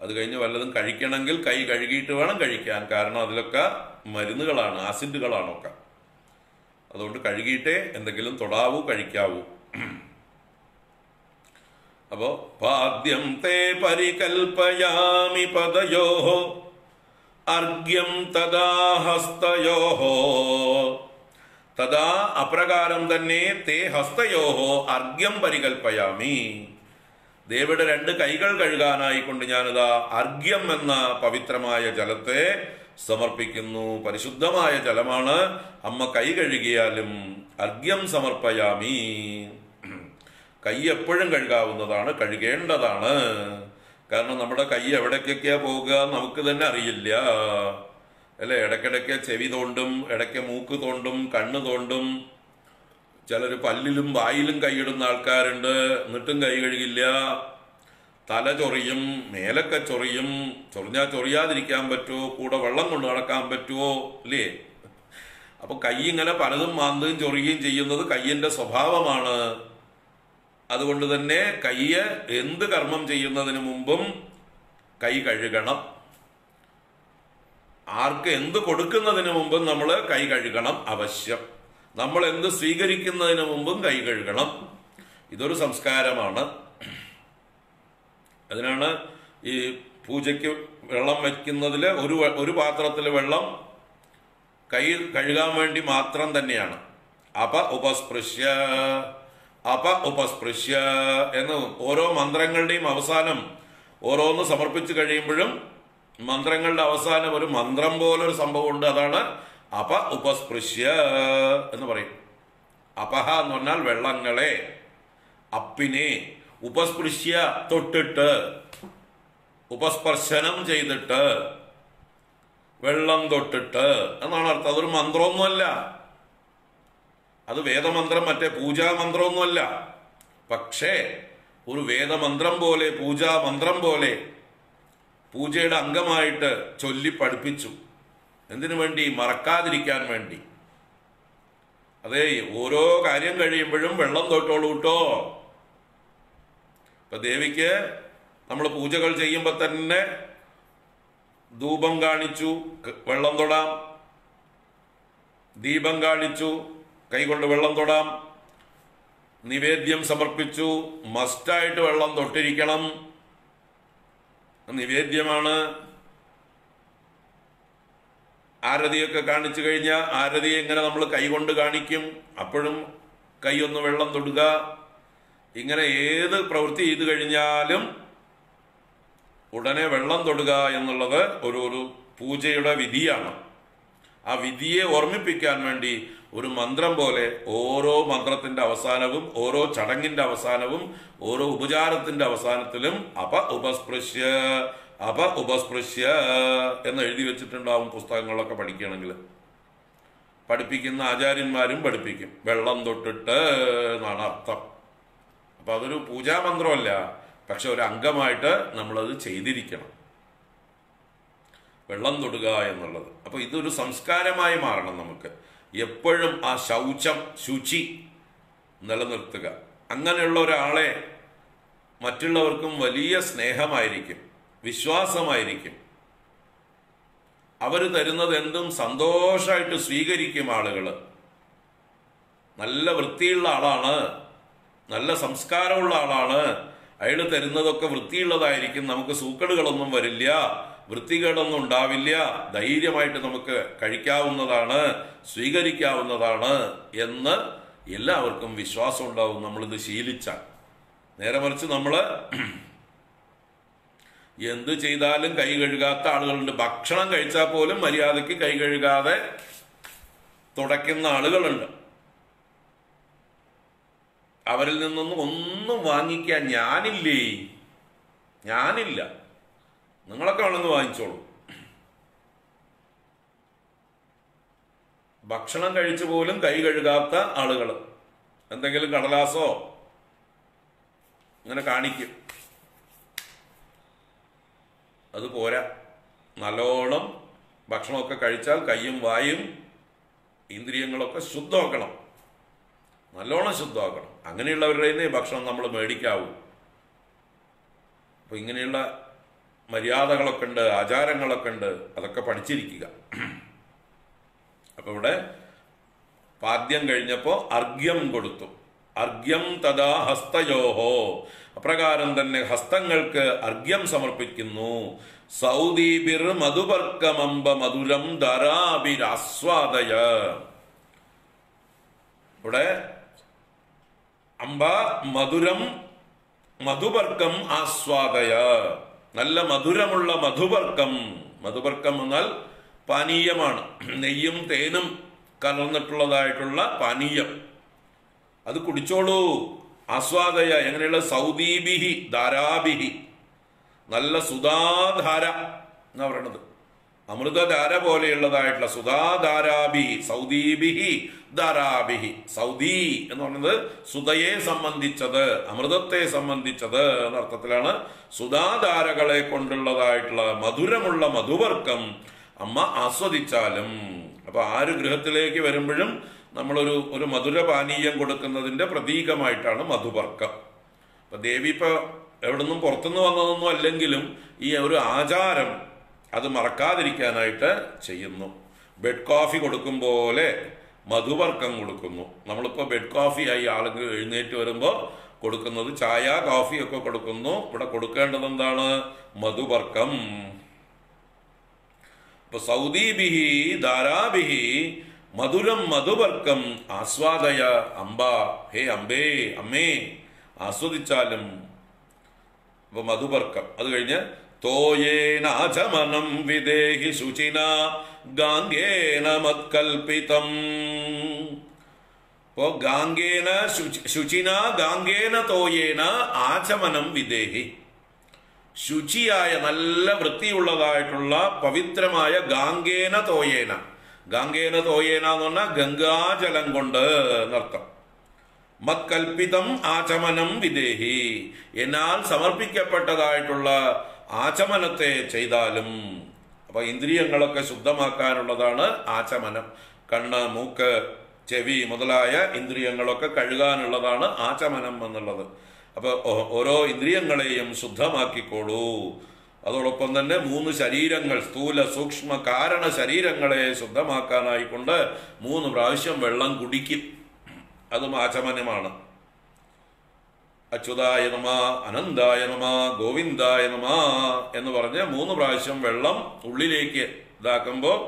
അത് കഴിഞ്ഞ് വല്ലതും കഴിക്കണമെങ്കിൽ കൈ കഴുകിയിട്ട് വേണം കഴിക്കാൻ. കാരണം അതിലൊക്കെ മരുന്നുകളാണ് ആസിഡുകളാണ് ഒക്കെ അതുകൊണ്ട് കഴുകിയിട്ടേ എന്തെങ്കിലും തൊടാവൂ കഴിക്കാവൂ. അപ്പോ പാദ്യം തേ പരികൽപ്പയാമി പദയോ അർഘ്യം തദാ ഹസ്തയോ. തദാ അപ്രകാരം തന്നെ തേ ഹസ്തയോ അർഘ്യം പരികൽപ്പയാമി ദേവിയുടെ രണ്ട് കൈകൾ കഴുകാനായിക്കൊണ്ട് ഞാനിതാ അർഘ്യം എന്ന പവിത്രമായ ജലത്തെ സമർപ്പിക്കുന്നു. പരിശുദ്ധമായ ജലമാണ്. അമ്മ കൈ കഴുകിയാലും അർഘ്യം സമർപ്പയാമി. കൈ എപ്പോഴും കഴുകാവുന്നതാണ് കഴുകേണ്ടതാണ്. കാരണം നമ്മുടെ കൈ എവിടേക്കൊക്കെയാ പോകുക നമുക്ക് തന്നെ അറിയില്ല. അല്ലെ? ഇടയ്ക്കിടയ്ക്ക് ചെവി തോണ്ടും ഇടയ്ക്ക് മൂക്ക് തോണ്ടും കണ്ണ് തോണ്ടും ചിലർ പല്ലിലും വായിലും കൈയിടുന്ന ആൾക്കാരുണ്ട്. എന്നിട്ടും കൈ കഴുകില്ല. തല ചൊറിയും മേലൊക്കെ ചൊറിയും ചൊറിഞ്ഞാൽ ചൊറിയാതിരിക്കാൻ പറ്റുമോ കൂടെ വെള്ളം കൊണ്ട് നടക്കാൻ പറ്റുമോ അല്ലേ? അപ്പൊ കൈ ഇങ്ങനെ പലതും മാന്തുകയും ചൊറിയുകയും ചെയ്യുന്നത് കയ്യിന്റെ സ്വഭാവമാണ്. അതുകൊണ്ട് തന്നെ കയ്യ് എന്ത് കർമ്മം ചെയ്യുന്നതിന് മുമ്പും കൈ കഴുകണം. ആർക്ക് എന്ത് കൊടുക്കുന്നതിന് മുമ്പും നമ്മൾ കൈ കഴുകണം അവശ്യം. നമ്മൾ എന്ത് സ്വീകരിക്കുന്നതിന് മുമ്പും കൈ കഴുകണം. ഇതൊരു സംസ്കാരമാണ്. അതിനാണ് ഈ പൂജയ്ക്ക് വെള്ളം വയ്ക്കുന്നതിൽ ഒരു ഒരു പാത്രത്തിൽ വെള്ളം കൈ കഴുകാൻ വേണ്ടി മാത്രം തന്നെയാണ്. അപ ഉപസ്പൃശ്യ അപ ഉപസ്പൃശ്യ എന്ന് ഓരോ മന്ത്രങ്ങളുടെയും അവസാനം ഓരോന്ന് സമർപ്പിച്ചു കഴിയുമ്പോഴും മന്ത്രങ്ങളുടെ അവസാനം ഒരു മന്ത്രം പോലെ പോലൊരു സംഭവമുണ്ട്. അതാണ് അപ ഉപസ്പൃശ്യ എന്ന് പറയും. അപഹ എന്ന് പറഞ്ഞാൽ വെള്ളങ്ങളെ അപ്പിനെ ഉപസ്പൃശ്യ തൊട്ടിട്ട് ഉപസ്പർശനം ചെയ്തിട്ട് വെള്ളം തൊട്ടിട്ട് എന്നാണ് അർത്ഥം. അതൊരു മന്ത്രമൊന്നുമല്ല. അത് വേദമന്ത്രം മറ്റേ പൂജാമന്ത്രമൊന്നുമല്ല. പക്ഷേ ഒരു വേദമന്ത്രം പോലെ പൂജാമന്ത്രം പോലെ പൂജയുടെ അംഗമായിട്ട് ചൊല്ലി പഠിപ്പിച്ചു. എന്തിനു വേണ്ടി? മറക്കാതിരിക്കാൻ വേണ്ടി. അതെ ഓരോ കാര്യം കഴിയുമ്പോഴും വെള്ളം തൊട്ടോളൂ കേട്ടോ ഇപ്പൊ ദേവിക്ക് നമ്മൾ പൂജകൾ ചെയ്യുമ്പോൾ തന്നെ ധൂപം കാണിച്ചു വെള്ളം തൊടാം. ദീപം കാണിച്ചു കൈകൊണ്ട് വെള്ളം തൊടാം. നിവേദ്യം സമർപ്പിച്ചു മസ്റ്റായിട്ട് വെള്ളം തൊട്ടിരിക്കണം. നിവേദ്യമാണ്. ആരതിയൊക്കെ കാണിച്ചു കഴിഞ്ഞാൽ ആരതി എങ്ങനെ നമ്മൾ കൈകൊണ്ട് കാണിക്കും? അപ്പോഴും കൈയൊന്ന് വെള്ളം തൊടുക. ഇങ്ങനെ ഏത് പ്രവൃത്തി ചെയ്തു കഴിഞ്ഞാലും ഉടനെ വെള്ളം തൊടുക എന്നുള്ളത് ഒരു ഒരു പൂജയുടെ വിധിയാണ്. ആ വിധിയെ ഓർമ്മിപ്പിക്കാൻ വേണ്ടി ഒരു മന്ത്രം പോലെ ഓരോ മന്ത്രത്തിന്റെ അവസാനവും ഓരോ ചടങ്ങിന്റെ അവസാനവും ഓരോ ഉപചാരത്തിന്റെ അവസാനത്തിലും അപ ഉപസ്പൃശ്യ അപ ഉപസ്പൃശ്യ എന്ന് എഴുതി വെച്ചിട്ടുണ്ടാവും പുസ്തകങ്ങളൊക്കെ പഠിക്കുകയാണെങ്കിൽ. പഠിപ്പിക്കുന്ന ആചാര്യന്മാരും പഠിപ്പിക്കും. വെള്ളം തൊട്ടിട്ട് എന്നാണ് അർത്ഥം. അപ്പൊ അതൊരു പൂജാമന്ത്രമല്ല. പക്ഷെ ഒരു അംഗമായിട്ട് നമ്മളത് ചെയ്തിരിക്കണം. വെള്ളം തൊടുക എന്നുള്ളത്. അപ്പൊ ഇതൊരു സംസ്കാരമായി മാറണം നമുക്ക്. എപ്പോഴും ആ ശൗചം ശുചി നിലനിർത്തുക. അങ്ങനെയുള്ള ഒരാളെ മറ്റുള്ളവർക്കും വലിയ സ്നേഹമായിരിക്കും വിശ്വാസമായിരിക്കും. അവർ തരുന്നത് എന്തും സന്തോഷമായിട്ട് സ്വീകരിക്കും ആളുകൾ നല്ല വൃത്തിയുള്ള ആളാണ് നല്ല സംസ്കാരമുള്ള ആളാണ്. അയാൾ തരുന്നതൊക്കെ വൃത്തിയുള്ളതായിരിക്കും. നമുക്ക് സൂക്കടുകളൊന്നും വരില്ല. വൃത്തികേടൊന്നും ഉണ്ടാവില്ല. ധൈര്യമായിട്ട് നമുക്ക് കഴിക്കാവുന്നതാണ് സ്വീകരിക്കാവുന്നതാണ് എന്ന് എല്ലാവർക്കും വിശ്വാസം ഉണ്ടാവും നമ്മളിത് ശീലിച്ചാൽ. നേരെ മറിച്ച് നമ്മൾ എന്ത് ചെയ്താലും കൈ കഴുകാത്ത ആളുകളുണ്ട്. ഭക്ഷണം കഴിച്ചാൽ പോലും മര്യാദയ്ക്ക് കൈ കഴുകാതെ തുടയ്ക്കുന്ന ആളുകളുണ്ട്. അവരിൽ നിന്നൊന്നും ഒന്നും വാങ്ങിക്കാൻ ഞാനില്ലേ? ഞാനില്ല. നിങ്ങളൊക്കെ വേണമെന്ന് വാങ്ങിച്ചോളൂ. ഭക്ഷണം കഴിച്ചു പോലും കൈ കഴുകാത്ത ആളുകൾ എന്തെങ്കിലും കടലാസോ? ഇങ്ങനെ കാണിക്കും. അത് പോരാ. നല്ലോണം ഭക്ഷണമൊക്കെ കഴിച്ചാൽ കൈയും വായും ഇന്ദ്രിയങ്ങളൊക്കെ ശുദ്ധമാക്കണം. നല്ലോണം ശുദ്ധമാക്കണം. അങ്ങനെയുള്ളവരുടെ നിന്ന് ഭക്ഷണം നമ്മൾ മേടിക്കാവൂ. അപ്പോൾ ഇങ്ങനെയുള്ള മര്യാദകളൊക്കെ ഉണ്ട് ആചാരങ്ങളൊക്കെ ഉണ്ട് അതൊക്കെ പഠിച്ചിരിക്കുക. അപ്പോൾ ഇവിടെ പാദ്യം കഴിഞ്ഞപ്പോൾ അർഘ്യം കൊടുത്തു. അർഘ്യം തഥാ ഹസ്തയോഹോ. അപ്രകാരം തന്നെ ഹസ്തങ്ങൾക്ക് അർഘ്യം സമർപ്പിക്കുന്നു. സൗദീബിർ മധുപർക്കമമ്പ മധുരം ധരാബിരാസ്വാദയ ഇവിടെ അമ്പ മധുരം മധുപർക്കം ആസ്വാദയ. നല്ല മധുരമുള്ള മധുപർക്കം. മധുപർക്കം എന്നാൽ പാനീയമാണ്. നെയ്യും തേനും കലർന്നിട്ടുള്ളതായിട്ടുള്ള പാനീയം. അത് കുടിച്ചോളൂ. ആസ്വാദയ. എങ്ങനെയുള്ള സൗദീബിഹി ധാരാബിഹി നല്ല സുധാധാര എന്നാ പറയണത്. അമൃതധാര പോലെയുള്ളതായിട്ടുള്ള സുധാധാരാഭി സൗദീബിഹി ധാരാബിഹി സൗദി എന്ന് പറയുന്നത് സുതയെ സംബന്ധിച്ചത് അമൃതത്തെ സംബന്ധിച്ചത് എന്നർത്ഥത്തിലാണ്. സുധാധാരകളെ കൊണ്ടുള്ളതായിട്ടുള്ള മധുരമുള്ള മധുവർക്കം അമ്മ ആസ്വദിച്ചാലും. അപ്പൊ ആ ഒരു ഗൃഹത്തിലേക്ക് വരുമ്പോഴും നമ്മളൊരു ഒരു മധുരപാനീയം കൊടുക്കുന്നതിന്റെ പ്രതീകമായിട്ടാണ് മധുവർക്കം അപ്പൊ ദേവി ഇപ്പൊ എവിടുന്നും പുറത്തുനിന്ന് വന്നതൊന്നും അല്ലെങ്കിലും ഈ ഒരു ആചാരം അത് മറക്കാതിരിക്കാനായിട്ട് ചെയ്യുന്നു. ബെഡ് കോഫി കൊടുക്കും പോലെ മധുവർക്കം കൊടുക്കുന്നു. നമ്മളിപ്പോൾ ബെഡ് കോഫി ആയി ആളുകൾ എഴുന്നേറ്റ് വരുമ്പോൾ കൊടുക്കുന്നത് ചായ കോഫിയൊക്കെ കൊടുക്കുന്നു. ഇവിടെ കൊടുക്കേണ്ടത് എന്താണ്? മധുവർക്കം ഇപ്പൊ സൗദീബിഹി ധാരാബിഹി മധുരം മധുവർക്കം ആസ്വാദയ അംബ ഹേ അമ്പേ അമ്മേ ആസ്വദിച്ചാലും ഇപ്പൊ മധുവർക്കം അത് കഴിഞ്ഞ് തോയേനാചമനം വിദേഹി ശുചിന ഗാംഗേന മത്കൽപ്പിതം ഓ ഗാംഗേന ശുചി- ശുചിന ഗാംഗേന തോയേന ആചമനം വിദേഹി ശുചിയായ നല്ല വൃത്തിയുള്ളതായിട്ടുള്ള പവിത്രമായ ഗാംഗേന തോയേന. ഗാംഗേന തോയേന എന്ന് പറഞ്ഞാൽ ഗംഗാജലം കൊണ്ട് എന്നർത്ഥം മത്കൽപ്പിതം ആചമനം വിദേഹി. എന്നാൽ സമർപ്പിക്കപ്പെട്ടതായിട്ടുള്ള ആചമനത്തെ ചെയ്താലും അപ്പൊ ഇന്ദ്രിയങ്ങളൊക്കെ ശുദ്ധമാക്കാനുള്ളതാണ് ആചമനം. കണ്ണ് മൂക്ക് ചെവി മുതലായ ഇന്ദ്രിയങ്ങളൊക്കെ കഴുകാനുള്ളതാണ് ആചമനം എന്നുള്ളത്. അപ്പൊ ഓരോ ഇന്ദ്രിയങ്ങളെയും ശുദ്ധമാക്കിക്കോളൂ. അതോടൊപ്പം തന്നെ മൂന്ന് ശരീരങ്ങൾ സ്ഥൂല സൂക്ഷ്മ കാരണ ശരീരങ്ങളെ ശുദ്ധമാക്കാനായിക്കൊണ്ട് മൂന്ന് പ്രാവശ്യം വെള്ളം കുടിക്കും. അതും ആചമനമാണ്. അച്യുതായ നമ അനന്തായ നമ ഗോവിന്ദായ നമ എന്ന് പറഞ്ഞ് മൂന്ന് പ്രാവശ്യം വെള്ളം ഉള്ളിലേക്ക് ഇതാക്കുമ്പോൾ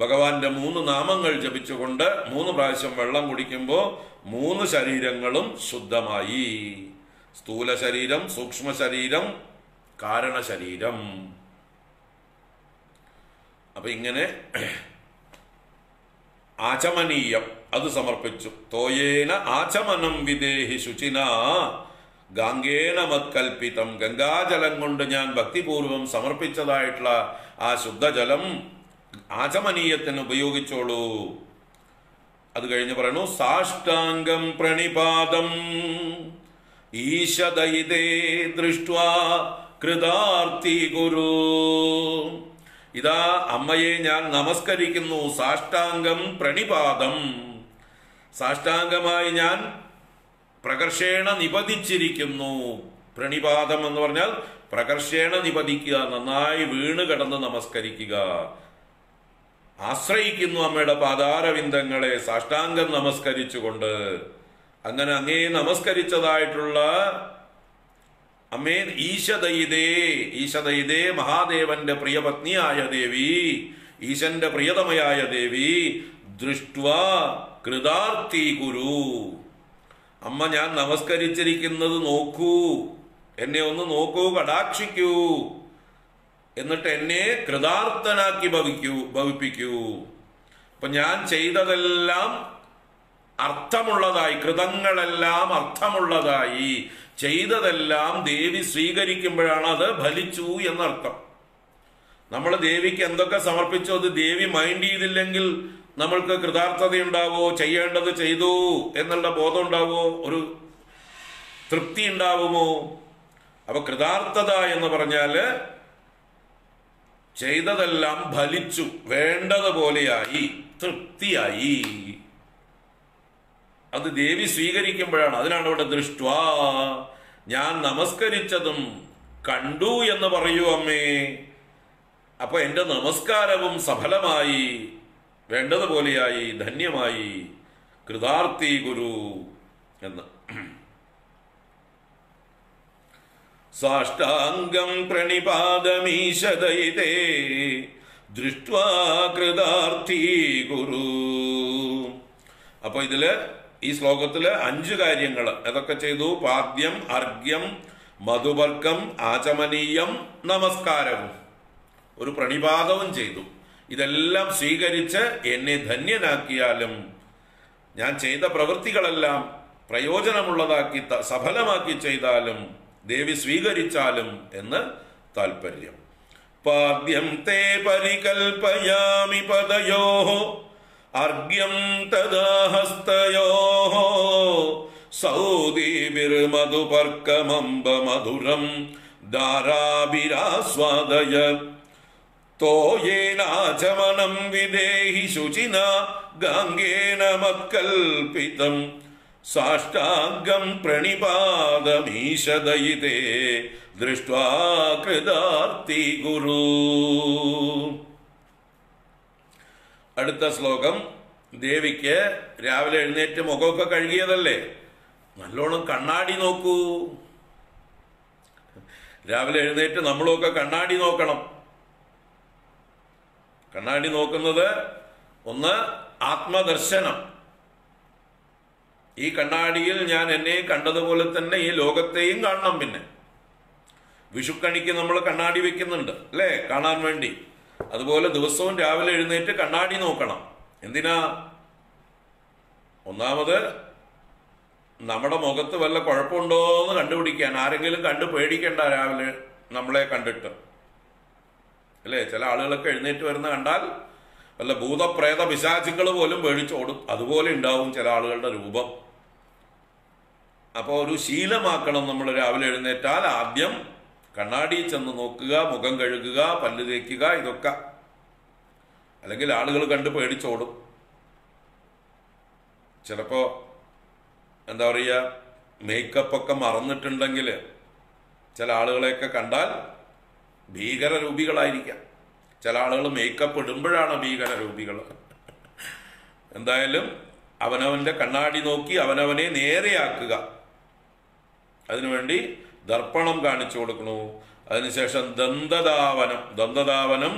ഭഗവാന്റെ മൂന്ന് നാമങ്ങൾ ജപിച്ചുകൊണ്ട് മൂന്ന് പ്രാവശ്യം വെള്ളം കുടിക്കുമ്പോൾ മൂന്ന് ശരീരങ്ങളും ശുദ്ധമായി. സ്ഥൂല ശരീരം സൂക്ഷ്മ ശരീരം കാരണ ശരീരം. അപ്പൊ ഇങ്ങനെ ആചമനീയം അത് സമർപ്പിച്ചു. തോയേന ആചമനം വിദേഹി ശുചിന ഗാംഗേന മത്കൽപ്പിതം. ഗംഗാജലം കൊണ്ട് ഞാൻ ഭക്തിപൂർവം സമർപ്പിച്ചതായിട്ടുള്ള ആ ശുദ്ധജലം ആചമനീയത്തിന് ഉപയോഗിച്ചോളൂ. അത് കഴിഞ്ഞ് പറയുന്നു സാഷ്ടാംഗം പ്രണിപാദം ഈശദയിതേ ദൃഷ്ട്വാ കൃതാർത്ഥി ഗുരു. ഇതാ അമ്മയെ ഞാൻ നമസ്കരിക്കുന്നു സാഷ്ടാംഗം പ്രണിപാദം സാഷ്ടാംഗമായി ഞാൻ പ്രകർഷേണ നിപതിച്ചിരിക്കുന്നു. പ്രണിപാതം എന്ന് പറഞ്ഞാൽ പ്രകർഷേണ നിപതിക്കുക നന്നായി വീണ് കിടന്ന് നമസ്കരിക്കുക. ആശ്രയിക്കുന്നു അമ്മയുടെ പാതാരവിന്ദങ്ങളെ സാഷ്ടാംഗം നമസ്കരിച്ചുകൊണ്ട്. അങ്ങനെ അങ്ങേ നമസ്കരിച്ചതായിട്ടുള്ള അമ്മേ ഈശദയിതേ ഈശദയിതേ മഹാദേവന്റെ പ്രിയപത്നിയായ ദേവി ഈശന്റെ പ്രിയതമയായ ദേവി ദൃഷ്ട കൃതാർത്ഥി ഗുരു. അമ്മ ഞാൻ നമസ്കരിച്ചിരിക്കുന്നത് നോക്കൂ. എന്നെ ഒന്ന് നോക്കൂ കടാക്ഷിക്കൂ. എന്നിട്ട് എന്നെ കൃതാർത്ഥനാക്കി ഭവിക്കൂ ഭവിപ്പിക്കൂ. അപ്പൊ ഞാൻ ചെയ്തതെല്ലാം അർത്ഥമുള്ളതായി കൃതങ്ങളെല്ലാം അർത്ഥമുള്ളതായി. ചെയ്തതെല്ലാം ദേവി സ്വീകരിക്കുമ്പോഴാണ് അത് ഫലിച്ചു എന്നർത്ഥം. നമ്മൾ ദേവിക്ക് എന്തൊക്കെ സമർപ്പിച്ചോ? അത് ദേവി മൈൻഡ് ചെയ്തില്ലെങ്കിൽ നമ്മൾക്ക് കൃതാർത്ഥത ഉണ്ടാവോ ചെയ്യേണ്ടത് ചെയ്തു എന്നുള്ള ബോധം ഉണ്ടാവോ ഒരു തൃപ്തി ഉണ്ടാവുമോ അപ്പൊ കൃതാർത്ഥത എന്ന് പറഞ്ഞാൽ ചെയ്തതെല്ലാം ഫലിച്ചു വേണ്ടതുപോലെയായി തൃപ്തിയായി. അത് ദേവി സ്വീകരിക്കുമ്പോഴാണ്. അതിനാണ് ഇവിടെ ദൃഷ്ട ഞാൻ നമസ്കരിച്ചതും കണ്ടു എന്ന് പറയൂ അമ്മേ. അപ്പൊ എന്റെ നമസ്കാരവും സഫലമായി. വേണ്ടതുപോലെയായി ധന്യമായി കൃതാർത്ഥി ഗുരു എന്ന്. സാഷ്ടാംഗം പ്രണിപാദമീശതയിതേ കൃതാർത്ഥി ഗുരു. അപ്പൊ ഇതിൽ ഈ ശ്ലോകത്തിൽ അഞ്ച് കാര്യങ്ങൾ ഏതൊക്കെ ചെയ്തു. പാദ്യം അർഘ്യം മധുവർക്കം ആചമനീയം നമസ്കാരവും. ഒരു പ്രണിപാതവും ചെയ്തു. ഇതെല്ലാം സ്വീകരിച്ച് എന്നെ ധന്യനാക്കിയാലും ഞാൻ ചെയ്ത പ്രവൃത്തികളെല്ലാം പ്രയോജനമുള്ളതാക്കി സഫലമാക്കി ചെയ്താലും ദേവി സ്വീകരിച്ചാലും എന്ന് താല്പര്യം പാദ്യം തേ പരികൽപ്പയാമി പദയോ അർഘ്യം തദാഹസ്തയോ സൗദീഭിർമധുപർക്കമംബ മധുരം ധാരാഭിരാസ്വാദയ തോയേനാചമനം വിദേഹി ശുചിന ഗംഗേന മക്കൽപ്പിതം സാഷ്ടാംഗം പ്രണിപാദമീശദയിതേ കൃതാർത്ഥി ഗുരു. അടുത്ത ശ്ലോകം. ദേവിക്ക് രാവിലെ എഴുന്നേറ്റ് മുഖമൊക്കെ കഴുകിയതല്ലേ? നല്ലോണം കണ്ണാടി നോക്കൂ. രാവിലെ എഴുന്നേറ്റ് നമ്മളൊക്കെ കണ്ണാടി നോക്കണം. കണ്ണാടി നോക്കുന്നത് ഒന്ന് ആത്മദർശനം. ഈ കണ്ണാടിയിൽ ഞാൻ എന്നെ കണ്ടതുപോലെ തന്നെ ഈ ലോകത്തെയും കാണണം പിന്നെ. വിഷുക്കണിക്ക് നമ്മൾ കണ്ണാടി വെക്കുന്നുണ്ട് അല്ലേ? കാണാൻ വേണ്ടി. അതുപോലെ ദിവസവും രാവിലെ എഴുന്നേറ്റ് കണ്ണാടി നോക്കണം. എന്തിനാ? ഒന്നാമത് നമ്മുടെ മുഖത്ത് വല്ല കുഴപ്പമുണ്ടോ എന്ന് കണ്ടുപിടിക്കാൻ. ആരെങ്കിലും കണ്ടു പേടിക്കണ്ട രാവിലെ നമ്മളെ കണ്ടിട്ട്. അല്ലേ? ചില ആളുകളൊക്കെ എഴുന്നേറ്റ് വരുന്ന കണ്ടാൽ വല്ല ഭൂതപ്രേത പിശാചികൾ പോലും പേടിച്ചോടും. അതുപോലെ ഉണ്ടാവും ചില ആളുകളുടെ രൂപം. അപ്പോൾ ഒരു ശീലമാക്കണം നമ്മൾ രാവിലെ എഴുന്നേറ്റാൽ ആദ്യം കണ്ണാടി ചെന്ന് നോക്കുക മുഖം കഴുകുക പല്ല് തേക്കുക ഇതൊക്കെ. അല്ലെങ്കിൽ ആളുകൾ കണ്ട് പേടിച്ചോടും. ചിലപ്പോൾ എന്താ പറയുക മേക്കപ്പൊക്കെ മറന്നിട്ടുണ്ടെങ്കിൽ ചില ആളുകളെയൊക്കെ കണ്ടാൽ ഭീകര രൂപികളായിരിക്കാം ചില ആളുകൾ മേക്കപ്പ് ഇടുമ്പോഴാണ് ഭീകരരൂപികൾ. എന്തായാലും അവനവന്റെ കണ്ണാടി നോക്കി അവനവനെ നേരെയാക്കുക. അതിനുവേണ്ടി ദർപ്പണം കാണിച്ചു കൊടുക്കണു അതിനുശേഷം ദന്തദാവനം ദന്തദാവനം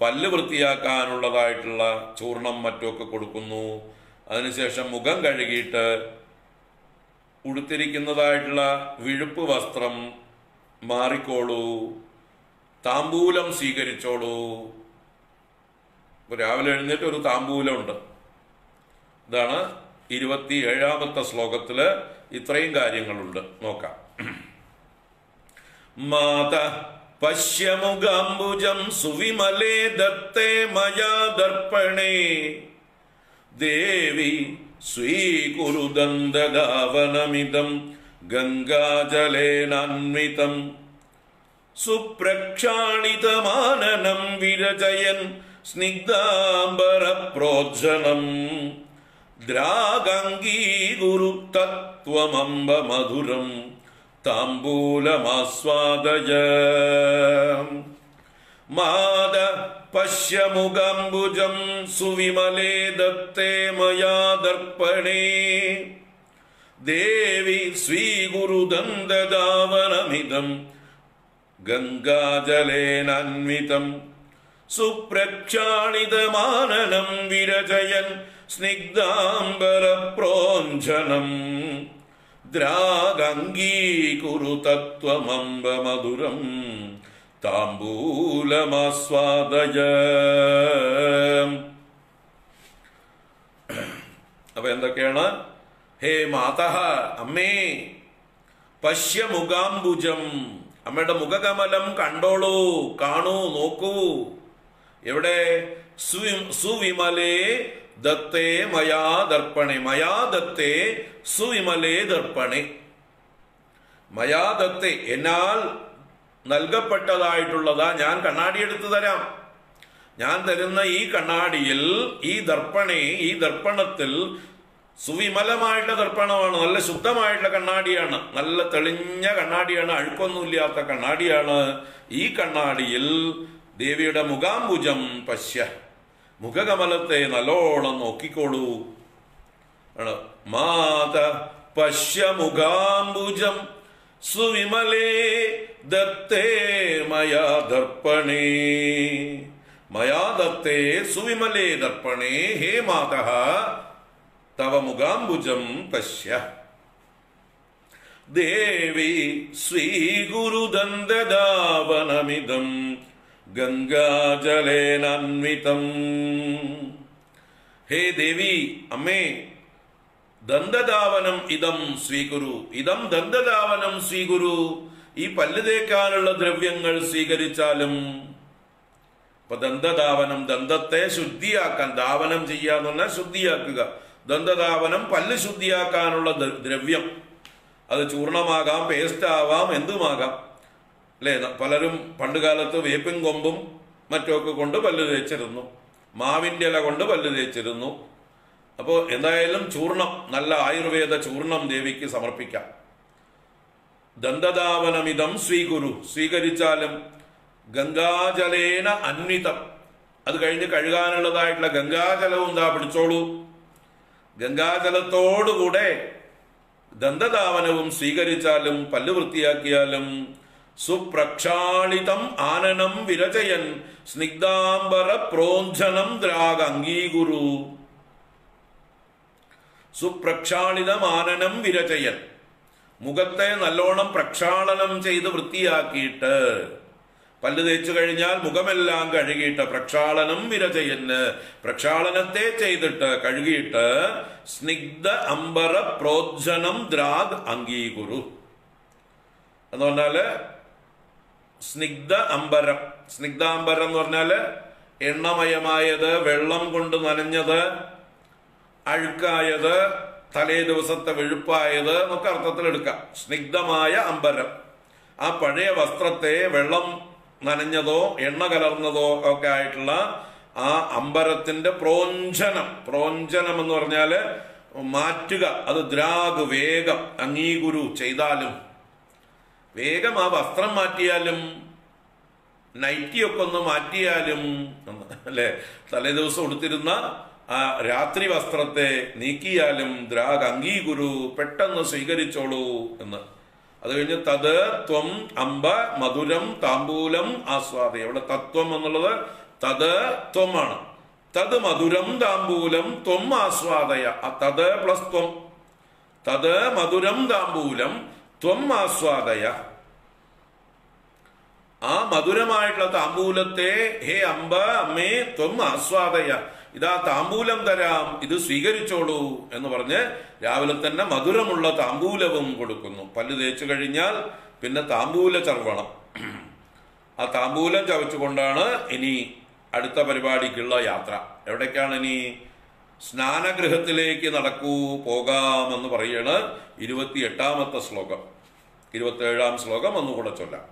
പല്ല് വൃത്തിയാക്കാനുള്ളതായിട്ടുള്ള ചൂർണം മറ്റുമൊക്കെ കൊടുക്കുന്നു. അതിനുശേഷം മുഖം കഴുകിയിട്ട് ഉടുത്തിരിക്കുന്നതായിട്ടുള്ള വിഴുപ്പ് വസ്ത്രം മാറിക്കോളൂ. താമ്പൂലം സ്വീകരിച്ചോളൂ. ഇപ്പൊ രാവിലെ എഴുന്നേറ്റ് ഒരു താമ്പൂലമുണ്ട്. ഇതാണ് ഇരുപത്തി ഏഴാമത്തെ ശ്ലോകത്തിൽ ഇത്രയും കാര്യങ്ങളുണ്ട്. നോക്കാം. മാത പശ്യമുഖാംബുജം സുവിമലേ ദത്തേ മയാ ദർപ്പണേ. ദേവി സ്വീകുരുദന്തധാവനമിതം ഗംഗാജലേനാന്വിതം सुप्रक्षाणितमाननं विरचयन् स्निग्धाम्बरप्रोज्जनम्। प्रोज्झनम् द्रागङ्गीगुरु तत्त्वमम्ब मधुरम् ताम्बूलमास्वादय। मादः पश्यमुकम्बुजम् सुविमले दत्ते मया दर्पणे। देवि श्रीगुरुदन्ददावनमिदम् സ്വീകുരുദന്തദാവനമിതം ഗംഗാജലേനാന്വിതം സുപ്രക്ഷാളിതമാനനം വിരചയൻ സ്നിഗ്ധാംബരപ്രോഞ്ജനം ദ്രാഗംഗീകുരു തത്വമംബ മധുരം താംബൂലമാസ്വാദയ അപ്പൊ എന്തൊക്കെയാണ് ഹേ മാതഹ അമ്മേ പശ്യമുഖാംബുജം അമ്മയുടെ മുഖകമലം കണ്ടോളൂ കാണൂ നോക്കൂ. എവിടെ? സുവി- സുവിമലേ ദത്തേ മയാ ദർപ്പണേ മയാ ദത്തേ സുവിമലേ ദർപ്പണേ. മയാ ദത്തേ എന്നാൽ നൽകപ്പെട്ടതായിട്ടുള്ളതാ ഞാൻ കണ്ണാടി എടുത്തു തരാം. ഞാൻ തരുന്ന ഈ കണ്ണാടിയിൽ ഈ ദർപ്പണേ ഈ ദർപ്പണത്തിൽ സുവിമലമായിട്ടുള്ള ദർപ്പണമാണ് നല്ല ശുദ്ധമായിട്ടുള്ള കണ്ണാടിയാണ് നല്ല തെളിഞ്ഞ കണ്ണാടിയാണ് അഴുക്കൊന്നുമില്ലാത്ത കണ്ണാടിയാണ്. ഈ കണ്ണാടിയിൽ ദേവിയുടെ മുഖാംബുജം പശ്യ. മുഖകമലത്തെ നല്ലോണം നോക്കിക്കോളൂ. മാത പശ്യ മുഖാംബുജം. സുവിമലേ ദത്തേ മയാ ദർപ്പണേ. മയാ ദത്തേ സുവിമലേ ദർപ്പണേ. ഹേ മാതഃ തവ മുഖാംബുജം പശ്യ. ദേവി ശ്രീഗുരുദന്തദാവനമിതം ഗംഗാജലേനാന്വിതം. ഹേ ദേവി അമ്മേ ദന്തദാവനം ഇതം സ്വീകുരു ഇതം ദന്തദാവനം സ്വീകുരു ഈ പല്ല് തേക്കാനുള്ള ദ്രവ്യങ്ങൾ സ്വീകരിച്ചാലും ഇപ്പൊ ദന്തദാവനം ദന്തത്തെ ശുദ്ധിയാക്കാൻ ദാവനം ചെയ്യാന്ന് പറഞ്ഞാൽ ശുദ്ധിയാക്കുക. ദന്തധാവനം പല്ല് ശുദ്ധിയാക്കാനുള്ള ദ്രവ്യം. അത് ചൂർണമാകാം പേസ്റ്റ് ആവാം എന്തുമാകാം. അല്ലേ? പലരും പണ്ടുകാലത്ത് വേപ്പിൻ കൊമ്പും മറ്റുമൊക്കെ കൊണ്ട് പല്ല് തേച്ചിരുന്നു. മാവിന്റെ ഇല കൊണ്ട് പല്ല് തേച്ചിരുന്നു. അപ്പോൾ എന്തായാലും ചൂർണം നല്ല ആയുർവേദ ചൂർണം ദേവിക്ക് സമർപ്പിക്കാം. ദന്തധാവനമിതം സ്വീകുരു. സ്വീകരിച്ചാലും ഗംഗാജലേന അന്വിതം. അത് കഴിഞ്ഞ് കഴുകാനുള്ളതായിട്ടുള്ള ഗംഗാജലവും എന്താ പിടിച്ചോളൂ. ഗംഗാജലത്തോടുകൂടെ ദന്തധാവനവും സ്വീകരിച്ചാലും പല്ലു വൃത്തിയാക്കിയാലും സുപ്രക്ഷാളിതം ആനനം വിരചയൻ സ്നിഗ്ധാംബര പ്രോഞ്ജനം ദ്രാഗ അംഗീകുരു. സുപ്രക്ഷാളിതം ആനനം വിരചയൻ. മുഖത്തെ നല്ലോണം പ്രക്ഷാളനം ചെയ്ത് വൃത്തിയാക്കിയിട്ട് പല്ല് തേച്ചു കഴിഞ്ഞാൽ മുഖമെല്ലാം കഴുകിയിട്ട് പ്രക്ഷാളനം വിരചയന് പ്രക്ഷാളനത്തെ ചെയ്തിട്ട് കഴുകിയിട്ട് സ്നിഗ്ധ അംബര പ്രോജ്ജനം ദ്രാഗ് അംഗീകുരു. എന്ന് പറഞ്ഞാൽ സ്നിഗ്ധ അംബരം. സ്നിഗ്ധാംബരം എന്ന് പറഞ്ഞാൽ എണ്ണമയമായത് വെള്ളം കൊണ്ട് നനഞ്ഞത് അഴുക്കായത് തലേ ദിവസത്തെ വെഴുപ്പായത് എന്നൊക്കെ അർത്ഥത്തിൽ എടുക്കാം സ്നിഗ്ധമായ അമ്പരം ആ പഴയ വസ്ത്രത്തെ വെള്ളം നനഞ്ഞതോ എണ്ണ കലർന്നതോ ഒക്കെ ആയിട്ടുള്ള ആ അമ്പരത്തിന്റെ പ്രോഞ്ചനം. പ്രോഞ്ചനം എന്ന് പറഞ്ഞാൽ മാറ്റുക അത് ദ്രാഗ് വേഗം അംഗീകുരു ചെയ്താലും. വേഗം ആ വസ്ത്രം മാറ്റിയാലും നൈറ്റിയൊക്കെ ഒന്ന് മാറ്റിയാലും അല്ലെ? തലേ ദിവസം ഉടുത്തിരുന്ന ആ രാത്രി വസ്ത്രത്തെ നീക്കിയാലും ദ്രാഗ് അംഗീകുരു പെട്ടെന്ന് സ്വീകരിച്ചോളൂ എന്ന്. അത് കഴിഞ്ഞ് തത് ത്വം അമ്പ മധുരം താമ്പൂലം ആസ്വാദയ അവിടെ തത്വം എന്നുള്ളത് തത് ത്വമാണ്. തത് മധുരം താമ്പൂലം ത്വം ആസ്വാദയ. തത് പ്ലസ് ത്വം. തത് മധുരം താമ്പൂലം ത്വം ആസ്വാദയ. ആ മധുരമായിട്ടുള്ള താമ്പൂലത്തെ ഹേ അമ്പ അമ്മേ ത്വം ആസ്വാദയ. ഇതാ താമ്പൂലം തരാം ഇത് സ്വീകരിച്ചോളൂ എന്ന് പറഞ്ഞ് രാവിലെ തന്നെ മധുരമുള്ള താമ്പൂലവും കൊടുക്കുന്നു. പല്ല് തേച്ചു കഴിഞ്ഞാൽ പിന്നെ താമ്പൂല ചർവണം ആ താമ്പൂലം ചവച്ചുകൊണ്ടാണ് ഇനി അടുത്ത പരിപാടിക്കുള്ള യാത്ര. എവിടേക്കാണ് ഇനി? സ്നാനഗൃഹത്തിലേക്ക് നടക്കൂ പോകാമെന്ന് പറയാണ് ഇരുപത്തി എട്ടാമത്തെ ശ്ലോകം. ഇരുപത്തി ഏഴാം ശ്ലോകം ഒന്നുകൂടെ ചൊല്ലാം.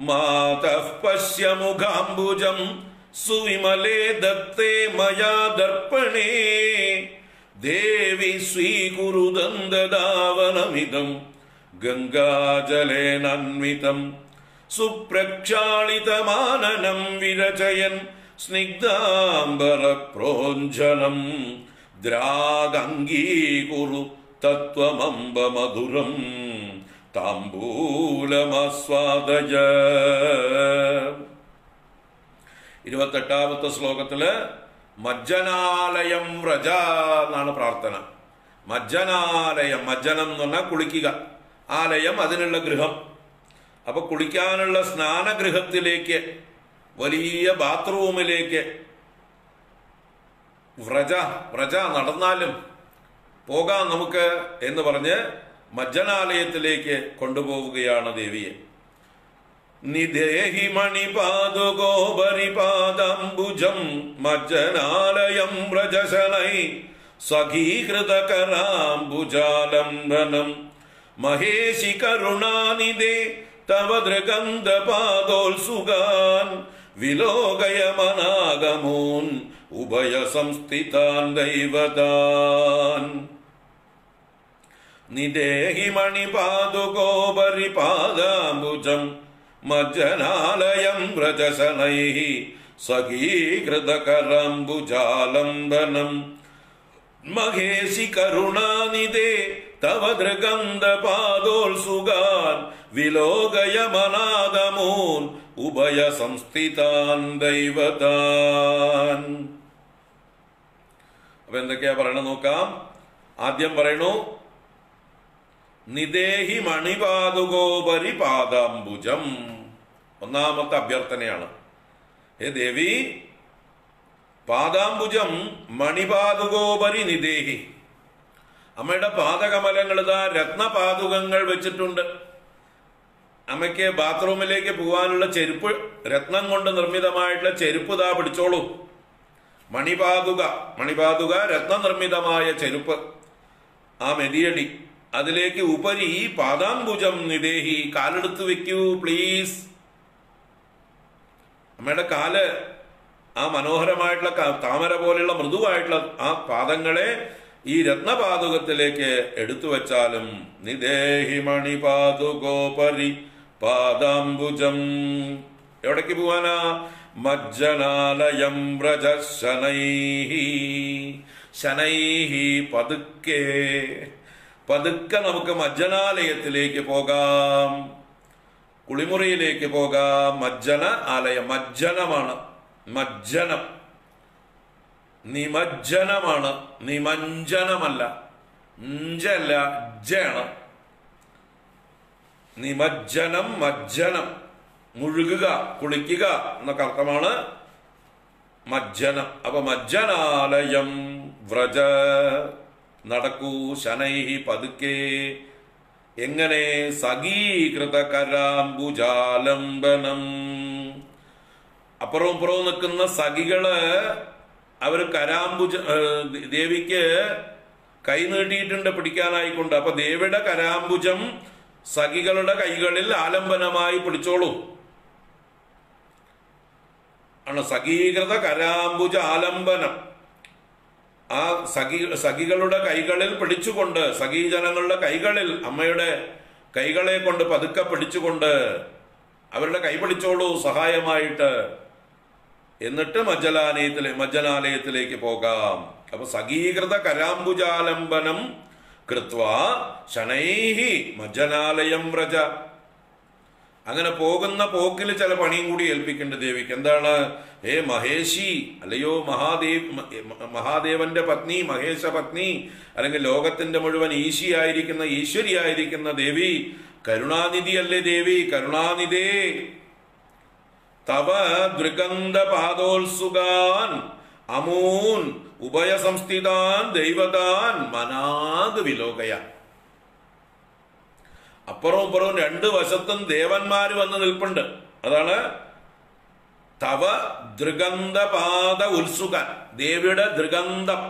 മാതഃ പശ്യ മുഖാംബുജം सुविमले दत्ते मया दर्पणे। देवि स्वीकुरु दन्द दावनमिदम् गङ्गाजलेनान्वितम् सुप्रक्षालितमाननम् विरचयन् स्निग्धाम्बरप्रोञ्जनम् द्रागङ्गीकुरु तत्त्वमम्ब मधुरम् ताम्बूलमास्वादय। ഇരുപത്തെട്ടാമത്തെ ശ്ലോകത്തിൽ മജ്ജനാലയം വ്രജ എന്നാണ് പ്രാർത്ഥന. മജ്ജനാലയം മജ്ജനം എന്ന് പറഞ്ഞാൽ കുളിക്കുക. ആലയം അതിനുള്ള ഗൃഹം. അപ്പൊ കുളിക്കാനുള്ള സ്നാനഗൃഹത്തിലേക്ക് വലിയ ബാത്റൂമിലേക്ക് വ്രജ വ്രജ നടന്നാലും പോകാം നമുക്ക് എന്ന് പറഞ്ഞ് മജ്ജനാലയത്തിലേക്ക് കൊണ്ടുപോവുകയാണ് ദേവിയെ. निदेहि मणिपादो गोपरिपादाम्बुजम् मज्जनालयम् व्रजशनै सखीकृतकलाम्बुजालम्बनम् महेशि करुणानिदे तव दृगन्धपादोत्सुगान् विलोकयमनागमोन् उभय संस्थितान् दैवतान्। निदेहि मणिपादुकोपरिपादाम्बुजम् മജ്ജനാലയം വ്രജശനൈ സഖീകൃതകരംബുജാലംബനം. മഹേശി കരുണാനിധേ തവ ദൃഗന്ധപാദോത്സുകാൻ വിലോകയമനാദമൂൻ ഉഭയ സംസ്ഥിതാൻ ദൈവതാൻ അപ്പൊ എന്തൊക്കെയാ പറയണ നോക്കാം? ആദ്യം പറയണു നിദേഹി മണിപാതുകോപരി പാദാംബുജം. ഒന്നാമത്തെ അഭ്യർത്ഥനയാണ്. ഹേ ദേവി പാദാംബുജം മണിപാതുകോപരി നിദേഹി. അമ്മയുടെ പാദകമലങ്ങൾ ഇതാ രത്നപാതുകങ്ങൾ വെച്ചിട്ടുണ്ട്. അമ്മയ്ക്ക് ബാത്റൂമിലേക്ക് പോകാനുള്ള ചെരുപ്പ് രത്നം കൊണ്ട് നിർമ്മിതമായിട്ടുള്ള ചെരുപ്പ് ഇതാ പിടിച്ചോളൂ. മണിപാതുക മണിപാതുക രത്നനിർമ്മിതമായ ചെരുപ്പ്. ആ മെതിയടി. അതിലേക്ക് ഉപരി പാദാംബുജം നിദേഹി. കാലെടുത്ത് വെക്കൂ പ്ലീസ് അമ്മയുടെ കാൽ ആ മനോഹരമായിട്ടുള്ള താമര പോലെയുള്ള മൃദുവായിട്ടുള്ള ആ പാദങ്ങളെ ഈ രത്നപാതുകത്തിലേക്ക് എടുത്തു വച്ചാലും നിദേഹി മണിപാതുകോപരി പാദാംബുജം. എവിടേക്ക് പോവാനാ? മജ്ജനാലയം വ്രജ ശനൈഹി ശനൈഹി പതുക്കെ. പതുക്കെ നമുക്ക് മജ്ജനാലയത്തിലേക്ക് പോകാം. കുളിമുറിയിലേക്ക് പോകാം. മജ്ജന ആലയം. മജ്ജനമാണ്. മജ്ജനം. നിമജ്ജനമാണ്. നിമഞ്ജനമല്ല. ഞ്ചല്ല ജണം നിമജ്ജനം മജ്ജനം. മുഴുകുക കുളിക്കുക എന്നൊക്കെ അർത്ഥമാണ് മജ്ജനം. അപ്പൊ മജ്ജനാലയം വ്രജ. നടക്കൂ ശനൈഹി പതുക്കെ. എങ്ങനെ? സഗീകൃത കരാംബുജാലംബനം അപ്പുറവും പുറവും നിൽക്കുന്ന സഖികൾ അവർ കരാംബുജ ദേവിക്ക് കൈ നീട്ടിയിട്ടുണ്ട് പിടിക്കാനായിക്കൊണ്ട്. അപ്പൊ ദേവിയുടെ കരാംബുജം സഖികളുടെ കൈകളിൽ ആലംബനമായി പിടിച്ചോളൂ. ആണ് സഖീകൃത കരാംബുജ ആലംബനം. ആ സഖി സഖികളുടെ കൈകളിൽ പിടിച്ചുകൊണ്ട് സഖീജനങ്ങളുടെ കൈകളിൽ അമ്മയുടെ കൈകളെ കൊണ്ട് പതുക്കെ പിടിച്ചുകൊണ്ട് അവരുടെ കൈ പിടിച്ചോളൂ സഹായമായിട്ട്. എന്നിട്ട് മജ്ജലാലയത്തിലെ മജ്ജലാലയത്തിലേക്ക് പോകാം. അപ്പൊ സഖീകൃത കരാംബുജാലംബനം കൃത്വ ശനൈഹി മജ്ജനാലയം വ്രജ. അങ്ങനെ പോകുന്ന പോക്കിൽ ചില പണിയും കൂടി ഏൽപ്പിക്കേണ്ട ദേവിക്ക്. എന്താണ്? ഹേ മഹേഷി അല്ലയോ മഹാദേവ് മഹാദേവന്റെ പത്നി മഹേശ പത്നി അല്ലെങ്കിൽ ലോകത്തിന്റെ മുഴുവൻ ഈശി ആയിരിക്കുന്ന ഈശ്വരി ആയിരിക്കുന്ന ദേവി കരുണാനിധി അല്ലേ ദേവി കരുണാനിധേ. തവ ദൃഗന്ധ പാദോത്സുകാൻ അമൂൻ ഉഭയ സംസ്ഥിതാൻ ദൈവതാൻ മനാഗ് വിലോകയ അപ്പുറവും ഇപ്പുറവും രണ്ട് വശത്തും ദേവന്മാര് വന്ന് നിൽപ്പുണ്ട്. അതാണ് തവ ദൃഗന്ധപാത ഉത്സുകൻ. ദേവിയുടെ ദൃഗന്ധം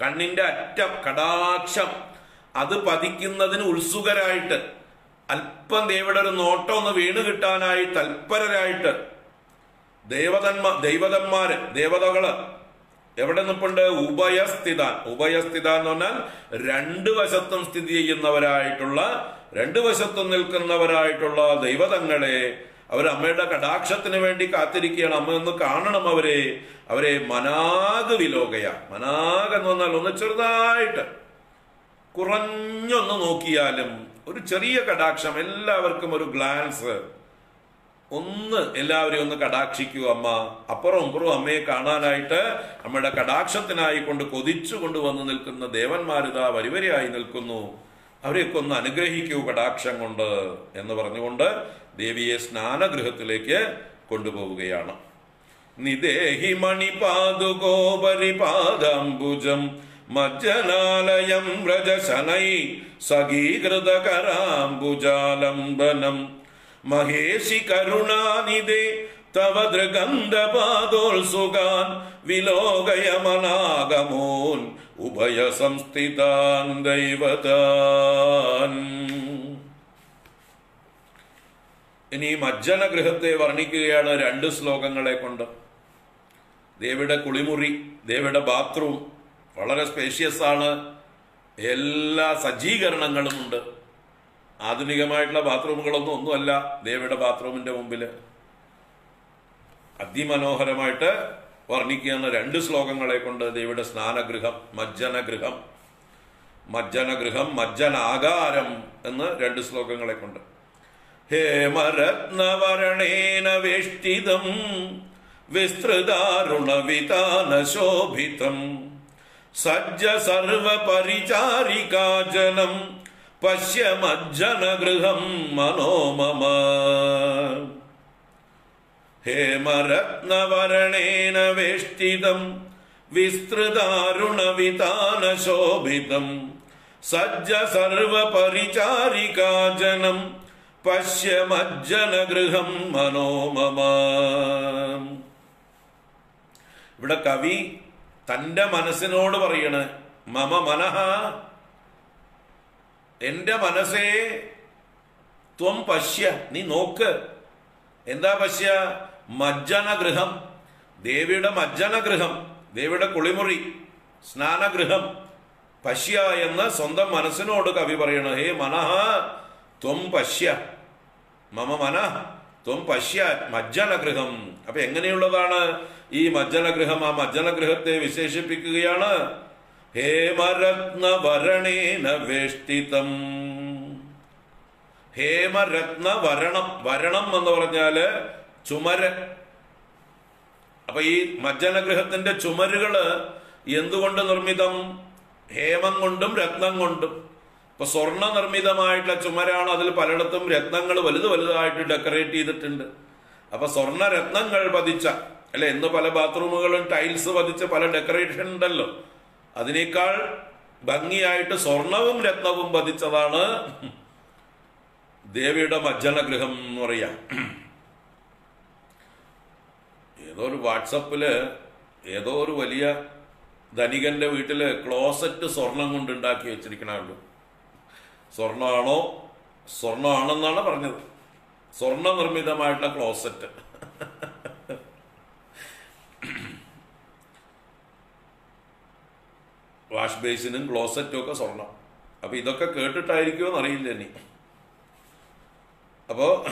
കണ്ണിന്റെ അറ്റം കടാക്ഷം അത് പതിക്കുന്നതിന് ഉത്സുകരായിട്ട് അല്പം ദേവിയുടെ ഒരു നോട്ടം ഒന്ന് വീണ് കിട്ടാനായി തൽപരരായിട്ട് ദേവതന്മാ ദൈവതന്മാര് ദേവതകൾ എവിടെ നിൽപ്പുണ്ട് ഉഭയസ്ഥിതാൻ. ഉഭയസ്ഥിത എന്ന് പറഞ്ഞാൽ രണ്ട് വശത്തും സ്ഥിതി ചെയ്യുന്നവരായിട്ടുള്ള രണ്ട് വശത്തും നിൽക്കുന്നവരായിട്ടുള്ള ദൈവതങ്ങളെ അവർ അമ്മയുടെ കടാക്ഷത്തിന് വേണ്ടി കാത്തിരിക്കുകയാണ്. അമ്മ ഒന്ന് കാണണം അവരെ. അവരെ മനാഗ് വിലോകയ. മനാഗ് എന്ന് പറഞ്ഞാൽ ഒന്ന് ചെറുതായിട്ട് കുറഞ്ഞൊന്ന് നോക്കിയാലും ഒരു ചെറിയ കടാക്ഷം എല്ലാവർക്കും ഒരു ഗ്ലാൻസ് ഒന്ന് എല്ലാവരെയും ഒന്ന് കടാക്ഷിക്കൂ അമ്മ. അപ്പുറം ഇപ്പുറം അമ്മയെ കാണാനായിട്ട് അമ്മയുടെ കടാക്ഷത്തിനായി കൊണ്ട് കൊതിച്ചു കൊണ്ട് വന്ന് നിൽക്കുന്ന ദേവന്മാരിതാ വരിവരിയായി നിൽക്കുന്നു. അവരെയൊക്കെ ഒന്ന് അനുഗ്രഹിക്കൂ കടാക്ഷം കൊണ്ട് എന്ന് പറഞ്ഞുകൊണ്ട് ദേവിയെ സ്നാനഗൃഹത്തിലേക്ക് കൊണ്ടുപോവുകയാണ്. നിദേഹി മണിപാതുകോപരിപാദാംബുജം മജ്ജനാലയം വ്രജശനൈ സഖീകൃതകരാംബുജാലംബനം മഹേഷി കരുണാനിധേ തവ ദൃഗന്ധപാദോത്സുകാൻ വിലോകയമനാഗമോൻ ഉഭയ സംസ്ഥിതാൻ ദൈവതാൻ. ഇനി മജ്ജന ഗൃഹത്തെ വർണിക്കുകയാണ് രണ്ട് ശ്ലോകങ്ങളെ കൊണ്ട്. ദേവിയുടെ കുളിമുറി ദേവിയുടെ ബാത്റൂം വളരെ സ്പേഷ്യസ് ആണ് എല്ലാ സജ്ജീകരണങ്ങളും ഉണ്ട് ആധുനികമായിട്ടുള്ള ബാത്റൂമുകളൊന്നും ഒന്നുമല്ല. ദേവിയുടെ ബാത്റൂമിന്റെ മുമ്പിൽ അതിമനോഹരമായിട്ട് വർണിക്കുന്ന രണ്ട് ശ്ലോകങ്ങളെ കൊണ്ട് ദേവിയുടെ സ്നാനഗൃഹം മജ്ജനഗൃഹം മജ്ജനഗൃഹം മജ്ജനാകാരം എന്ന് രണ്ട് ശ്ലോകങ്ങളെ കൊണ്ട്. ഹേമരത്നവരണേന വേഷ്ടിതം വിസ്തൃതാരുണവിതാനശോഭിതം സജ്ജ സർവപരിചാരികാജനം പശ്യ മജ്ജനഗൃഹം മനോമമ ഹേമരത്നവരണേന വേഷ്ടിതം വിസ്തൃതാരുണവിതാനശോഭിതം. സജ്ജ സർവപരിചാരികാജനം പശ്യ മജ്ജനഗൃഹം മനോമമ ഇവിടെ കവി തന്റെ മനസ്സിനോട് പറയണ് മമ മനഃ എന്റെ മനസ്സേ ത്വം പശ്യ നീ നോക്ക്. എന്താ പശ്യ? മജ്ജനഗൃഹം. ദേവിയുടെ മജ്ജനഗൃഹം. ദേവിയുടെ കുളിമുറി. സ്നാനഗൃഹം. പശ്യ എന്ന് സ്വന്തം മനസ്സിനോട് കവി പറയണ ഹേ മനഃ ത്വം പശ്യ. മമ മന ത്വം പശ്യ മജ്ജനഗൃഹം. അപ്പൊ എങ്ങനെയുള്ളതാണ് ഈ മജ്ജനഗൃഹം? ആ മജ്ജനഗൃഹത്തെ വിശേഷിപ്പിക്കുകയാണ് ഹേമരത്ന വരണേന വേഷ്ടിതം ഹേമരത്ന വരണം വരണം എന്ന് പറഞ്ഞാൽ ചുമര്. അപ്പൊ ഈ മജ്ജനഗൃഹത്തിന്റെ ചുമരുകൾ എന്തുകൊണ്ട് നിർമ്മിതം? ഹേമം കൊണ്ടും രത്നം കൊണ്ടും. ഇപ്പൊ സ്വർണ നിർമ്മിതമായിട്ടുള്ള ചുമരാണ് അതിൽ പലയിടത്തും രത്നങ്ങൾ വലുത് വലുതായിട്ട് ഡെക്കറേറ്റ് ചെയ്തിട്ടുണ്ട്. അപ്പൊ സ്വർണ രത്നങ്ങൾ പതിച്ച അല്ലെ ഇന്ന് പല ബാത്റൂമുകളും ടൈൽസ് പതിച്ച പല ഡെക്കറേഷൻ ഉണ്ടല്ലോ. അതിനേക്കാൾ ഭംഗിയായിട്ട് സ്വർണവും രത്നവും പതിച്ചതാണ് ദേവിയുടെ മജ്ജനഗൃഹം എന്ന് പറയാം. ഏതോ ഒരു വാട്സപ്പിൽ ഏതോ ഒരു വലിയ ധനികന്റെ വീട്ടിൽ ക്ലോസറ്റ് സ്വർണം കൊണ്ട് ഉണ്ടാക്കി വെച്ചിരിക്കണല്ലോ സ്വർണമാണോ? സ്വർണമാണെന്നാണ് പറഞ്ഞത്. സ്വർണ നിർമ്മിതമായിട്ടുള്ള ക്ലോസറ്റ്. വാഷ് ബേസിനും ക്ലോസറ്റും ഒക്കെ സ്വർണം. അപ്പൊ ഇതൊക്കെ കേട്ടിട്ടായിരിക്കുമോ എന്നറിയില്ല ഇനി. അപ്പോ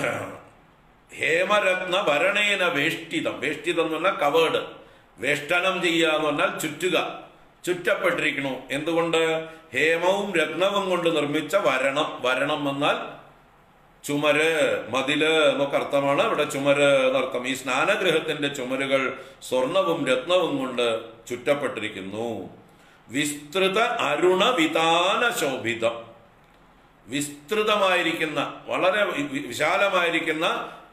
ഹേമരത്ന ഭരണേന വേഷ്ടിതം. വേഷ്ടിതം എന്ന് പറഞ്ഞാൽ കവേഡ് വേഷ്ടനം ചെയ്യുക എന്ന് പറഞ്ഞാൽ ചുറ്റുക. ചുറ്റപ്പെട്ടിരിക്കണു എന്തുകൊണ്ട്? ഹേമവും രത്നവും കൊണ്ട് നിർമ്മിച്ച വരണം. വരണം എന്നാൽ ചുമര് മതിൽ എന്നൊക്കെ അർത്ഥമാണ് ഇവിടെ ചുമര് എന്നർത്ഥം. ഈ സ്നാനഗൃഹത്തിന്റെ ചുമരുകൾ സ്വർണവും രത്നവും കൊണ്ട് ചുറ്റപ്പെട്ടിരിക്കുന്നു. വിസ്തൃത അരുണവിതാന ശോഭിതം വിസ്തൃതമായിരിക്കുന്ന വളരെ വിശാലമായിരിക്കുന്ന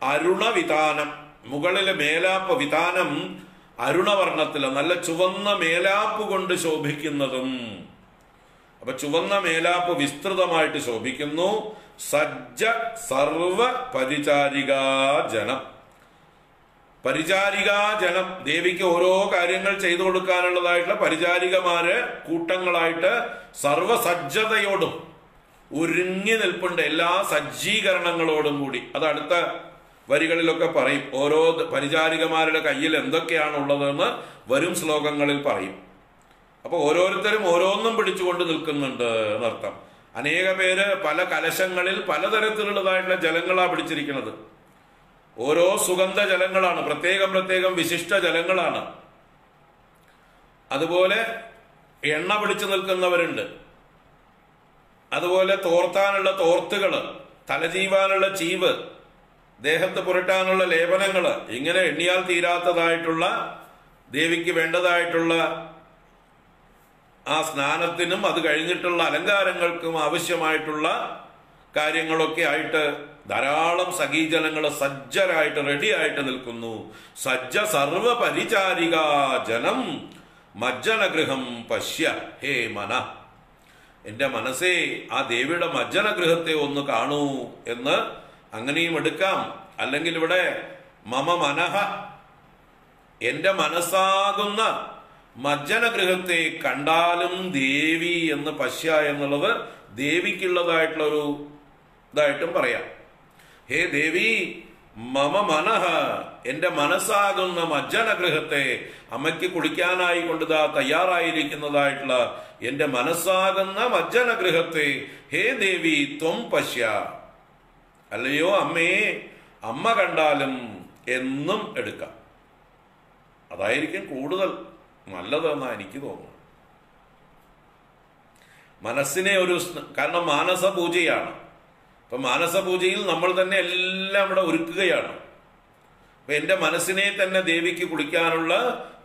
അരുണവിതാനം മുകളിലെ മേലാപ്പ് വിതാനം അരുണവർണത്തിൽ നല്ല ചുവന്ന മേലാപ്പ് കൊണ്ട് ശോഭിക്കുന്നതും. അപ്പൊ ചുവന്ന മേലാപ്പ് വിസ്തൃതമായിട്ട് ശോഭിക്കുന്നു. സജ്ജ സർവ പരിചാരികാ ജനം. പരിചാരികാ ജനം ദേവിക്ക് ഓരോ കാര്യങ്ങൾ ചെയ്തു കൊടുക്കാനുള്ളതായിട്ടുള്ള പരിചാരികമാര് കൂട്ടങ്ങളായിട്ട് സർവസജ്ജതയോടും ഒരുങ്ങി നിൽപ്പുണ്ട് എല്ലാ സജ്ജീകരണങ്ങളോടും കൂടി. അത് അടുത്ത വരികളിലൊക്കെ പറയും. ഓരോ പരിചാരികമാരുടെ കയ്യിൽ എന്തൊക്കെയാണ് ഉള്ളതെന്ന് വരും ശ്ലോകങ്ങളിൽ പറയും. അപ്പൊ ഓരോരുത്തരും ഓരോന്നും പിടിച്ചുകൊണ്ട് നിൽക്കുന്നുണ്ട് എന്നർത്ഥം. അനേക പേര് പല കലശങ്ങളിൽ പലതരത്തിലുള്ളതായിട്ടുള്ള ജലങ്ങളാണ് പിടിച്ചിരിക്കുന്നത്. ഓരോ സുഗന്ധ ജലങ്ങളാണ് പ്രത്യേകം പ്രത്യേകം വിശിഷ്ട ജലങ്ങളാണ്. അതുപോലെ എണ്ണ പിടിച്ചു നിൽക്കുന്നവരുണ്ട്. അതുപോലെ തോർത്താനുള്ള തോർത്തുകൾ തലചീവാനുള്ള ചീവ് ദേഹത്ത് പുരട്ടാനുള്ള ലേപനങ്ങൾ ഇങ്ങനെ എണ്ണിയാൽ തീരാത്തതായിട്ടുള്ള ദേവിക്ക് വേണ്ടതായിട്ടുള്ള ആ സ്നാനത്തിനും അത് കഴിഞ്ഞിട്ടുള്ള അലങ്കാരങ്ങൾക്കും ആവശ്യമായിട്ടുള്ള കാര്യങ്ങളൊക്കെ ആയിട്ട് ധാരാളം സഖീജനങ്ങൾ സജ്ജരായിട്ട് റെഡിയായിട്ട് നിൽക്കുന്നു. സജ്ജ സർവ പരിചാരിക ജനം മജ്ജനഗൃഹം പശ്യ. ഹേ മന എന്റെ മനസ്സേ ആ ദേവിയുടെ മജ്ജനഗൃഹത്തെ ഒന്ന് കാണൂ എന്ന് അങ്ങനെയും എടുക്കാം. അല്ലെങ്കിൽ ഇവിടെ മമ മനഃ എന്റെ മനസ്സാകുന്ന മജ്ജനഗൃഹത്തെ കണ്ടാലും ദേവി എന്ന് പശ്യ എന്നുള്ളത് ദേവിക്കുള്ളതായിട്ടുള്ളൊരു ഇതായിട്ടും പറയാം. ഹേ ദേവി മമ മനഃ എന്റെ മനസ്സാകുന്ന മജ്ജനഗ്രഹത്തെ അമ്മയ്ക്ക് കുളിക്കാനായി കൊണ്ടുതാ തയ്യാറായിരിക്കുന്നതായിട്ടുള്ള എന്റെ മനസ്സാകുന്ന മജ്ജനഗ്രഹത്തെ ഹേ ദേവി ത്വം പശ്യ. അല്ലയോ അമ്മേ അമ്മ കണ്ടാലും എന്നും എടുക്കാം. അതായിരിക്കും കൂടുതൽ നല്ലതെന്നാ എനിക്ക് തോന്നുന്നത്. മനസ്സിനെ ഒരു കാരണം മാനസ പൂജയാണ് അപ്പൊ മാനസപൂജയിൽ നമ്മൾ തന്നെ എല്ലാം ഇവിടെ ഒരുക്കുകയാണ്. അപ്പൊ എന്റെ മനസ്സിനെ തന്നെ ദേവിക്ക് കുളിക്കാനുള്ള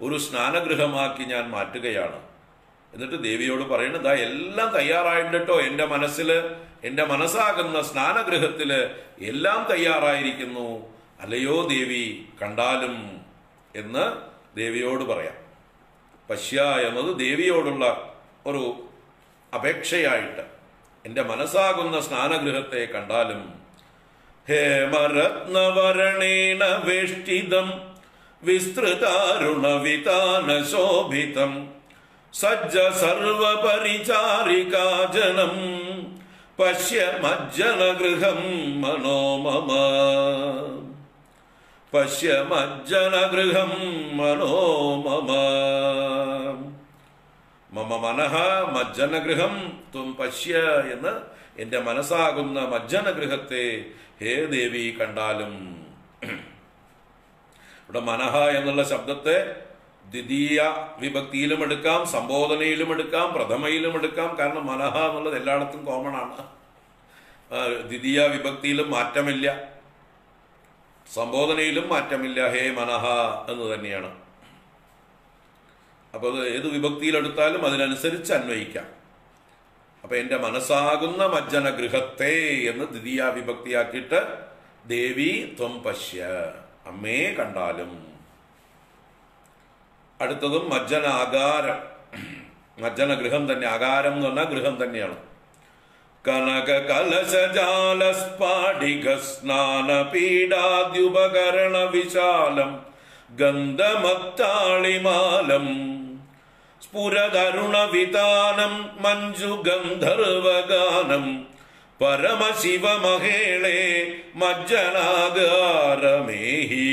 ഒരു സ്നാനഗൃഹമാക്കി ഞാൻ മാറ്റുകയാണ്. എന്നിട്ട് ദേവിയോട് പറയുന്നത് ദാ എല്ലാം തയ്യാറായിട്ടോ കേട്ടോ എന്റെ മനസ്സിൽ എന്റെ മനസ്സാകുന്ന സ്നാനഗൃഹത്തിൽ എല്ലാം തയ്യാറായിരിക്കുന്നു. അല്ലയോ ദേവി കണ്ടാലും? എന്ന് ദേവിയോട് പറയാം. പശ്യ എന്നത് ദേവിയോടുള്ള ഒരു അപേക്ഷയായിട്ട് എന്റെ മനസ്സാകുന്ന സ്നാനഗൃഹത്തെ കണ്ടാലും ഹേമരത്നവരണേന വേഷ്ടിതം വിസ്തൃതാരുണവിതാന ശോഭിതം സജ്ജ സർവപരിചാരികാജനം പശ്യ മജ്ജനഗൃഹം മനോമമ. പശ്യ മജ്ജനഗൃഹം മനോമമ. മമ മനഃ മജ്ജനഗൃഹം ത്വം പശ്യ എന്ന് എന്റെ മനസ്സാകുന്ന മജ്ജനഗൃഹത്തെ ഹേ ദേവി കണ്ടാലും. ഇവിടെ മനഃ എന്നുള്ള ശബ്ദത്തെ ദ്വിതീയ വിഭക്തിയിലും എടുക്കാം സംബോധനയിലും എടുക്കാം പ്രഥമയിലും എടുക്കാം. കാരണം മനഃ എന്നുള്ളത് എല്ലായിടത്തും കോമൺ ആണ്. ദ്വിതീയ വിഭക്തിയിലും മാറ്റമില്ല. സംബോധനയിലും മാറ്റമില്ല. ഹേ മനഃ എന്ന് തന്നെയാണ്. അപ്പോൾ അത് ഏത് വിഭക്തിയിലെടുത്താലും അതിനനുസരിച്ച് അന്വയിക്കാം. അപ്പൊ എന്റെ മനസ്സാകുന്ന മജ്ജന ഗൃഹത്തെ എന്ന് ദ്വിതീയ വിഭക്തിയാക്കിയിട്ട് ദേവി ത്വം പശ്യ അമ്മേ കണ്ടാലും. അടുത്തതും മജ്ജന ആകാരം മജ്ജന ഗൃഹം തന്നെ ആകാരം എന്ന് പറഞ്ഞാൽ ഗൃഹം തന്നെയാണ്. കനക കലശജാല സ്നാന പീഡാദ്യുപകരണ വിശാലം ഗന്ധമത്താളിമാലം. स्फुरदरुण वितानं मञ्जुगन्धर्वगानम् परमशिव मज्जनागारमेहि।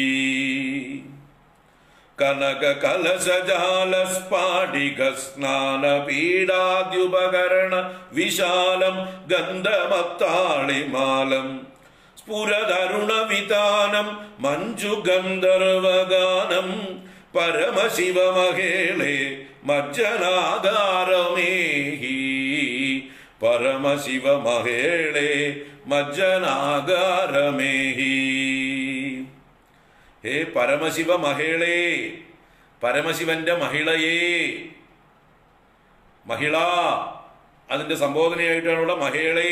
कनककलशजालस्पाटिकस्नानपीडाद्युपकरण विशालं गन्धमत्ताळिमालम् स्फुरदरुणवितानं मञ्जुगन्धर्वगानम् പരമശിവമഹേളേ മജ്ജനാകാരമേഹി പരമശിവമഹേളേ മജ്ജനാകാരമേഹി ഹേ പരമശിവ മഹേളേ പരമശിവന്റെ മഹിളയേ മഹിള അതിന്റെ സംബോധനയായിട്ടാണ് ഇവിടെ മഹേളേ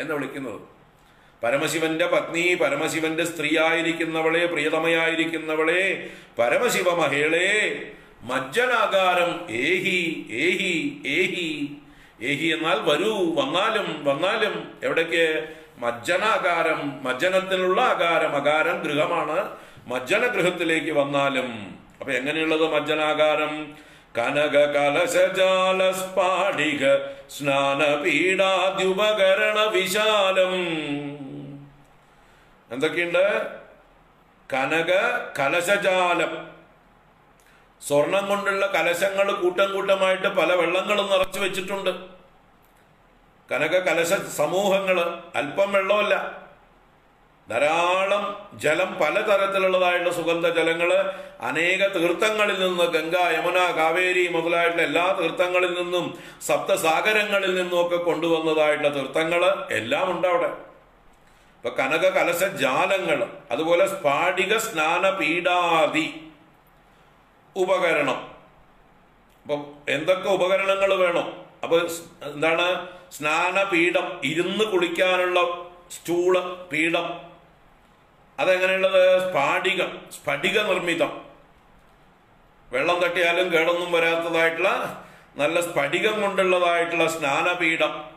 എന്ന് വിളിക്കുന്നത്. പരമശിവന്റെ പത്നി പരമശിവന്റെ സ്ത്രീയായിരിക്കുന്നവളെ പ്രിയതമയായിരിക്കുന്നവളെ പരമശിവ മഹേളേ മജ്ജനാകാരം ഏഹി ഏഹി ഏഹി ഏഹി എന്നാൽ വരൂ വന്നാലും വന്നാലും എവിടേക്ക്? മജ്ജനാകാരം മജ്ജനത്തിനുള്ള ആകാരം അകാരം ഗൃഹമാണ്. മജ്ജന ഗൃഹത്തിലേക്ക് വന്നാലും. അപ്പൊ എങ്ങനെയുള്ളത് മജ്ജനാകാരം? കനക കലശജാല സ്പാടിക വിശാലം. എന്തൊക്കെയുണ്ട്? കനക കലശജാലം. സ്വർണം കൊണ്ടുള്ള കലശങ്ങൾ കൂട്ടം കൂട്ടമായിട്ട് പല വെള്ളങ്ങളും നിറച്ചു വെച്ചിട്ടുണ്ട്. കനക കലശ സമൂഹങ്ങൾ അല്പം വെള്ളമല്ല. ധാരാളം ജലം പലതരത്തിലുള്ളതായിട്ടുള്ള സുഗന്ധ ജലങ്ങൾ അനേക തീർത്ഥങ്ങളിൽ നിന്ന് ഗംഗ യമുന കാവേരി മുതലായിട്ടുള്ള എല്ലാ തീർത്ഥങ്ങളിൽ നിന്നും സപ്തസാഗരങ്ങളിൽ നിന്നും ഒക്കെ കൊണ്ടുവന്നതായിട്ടുള്ള തീർത്ഥങ്ങൾ എല്ലാം ഉണ്ട് അവിടെ. ഇപ്പൊ കനക കലശ ജാലങ്ങൾ അതുപോലെ സ്ഫാടിക സ്നാന പീഡാദി ഉപകരണം. അപ്പം എന്തൊക്കെ ഉപകരണങ്ങൾ വേണം? അപ്പൊ എന്താണ്? സ്നാനപീഠം ഇരുന്ന് കുളിക്കാനുള്ള സ്റ്റൂൾ പീഠം. അതെങ്ങനെയുള്ളത്? സ്ഫാടിക സ്ഫടിക നിർമ്മിതം വെള്ളം തട്ടിയാലും കേടൊന്നും വരാത്തതായിട്ടുള്ള നല്ല സ്ഫടികം കൊണ്ടുള്ളതായിട്ടുള്ള സ്നാനപീഠം.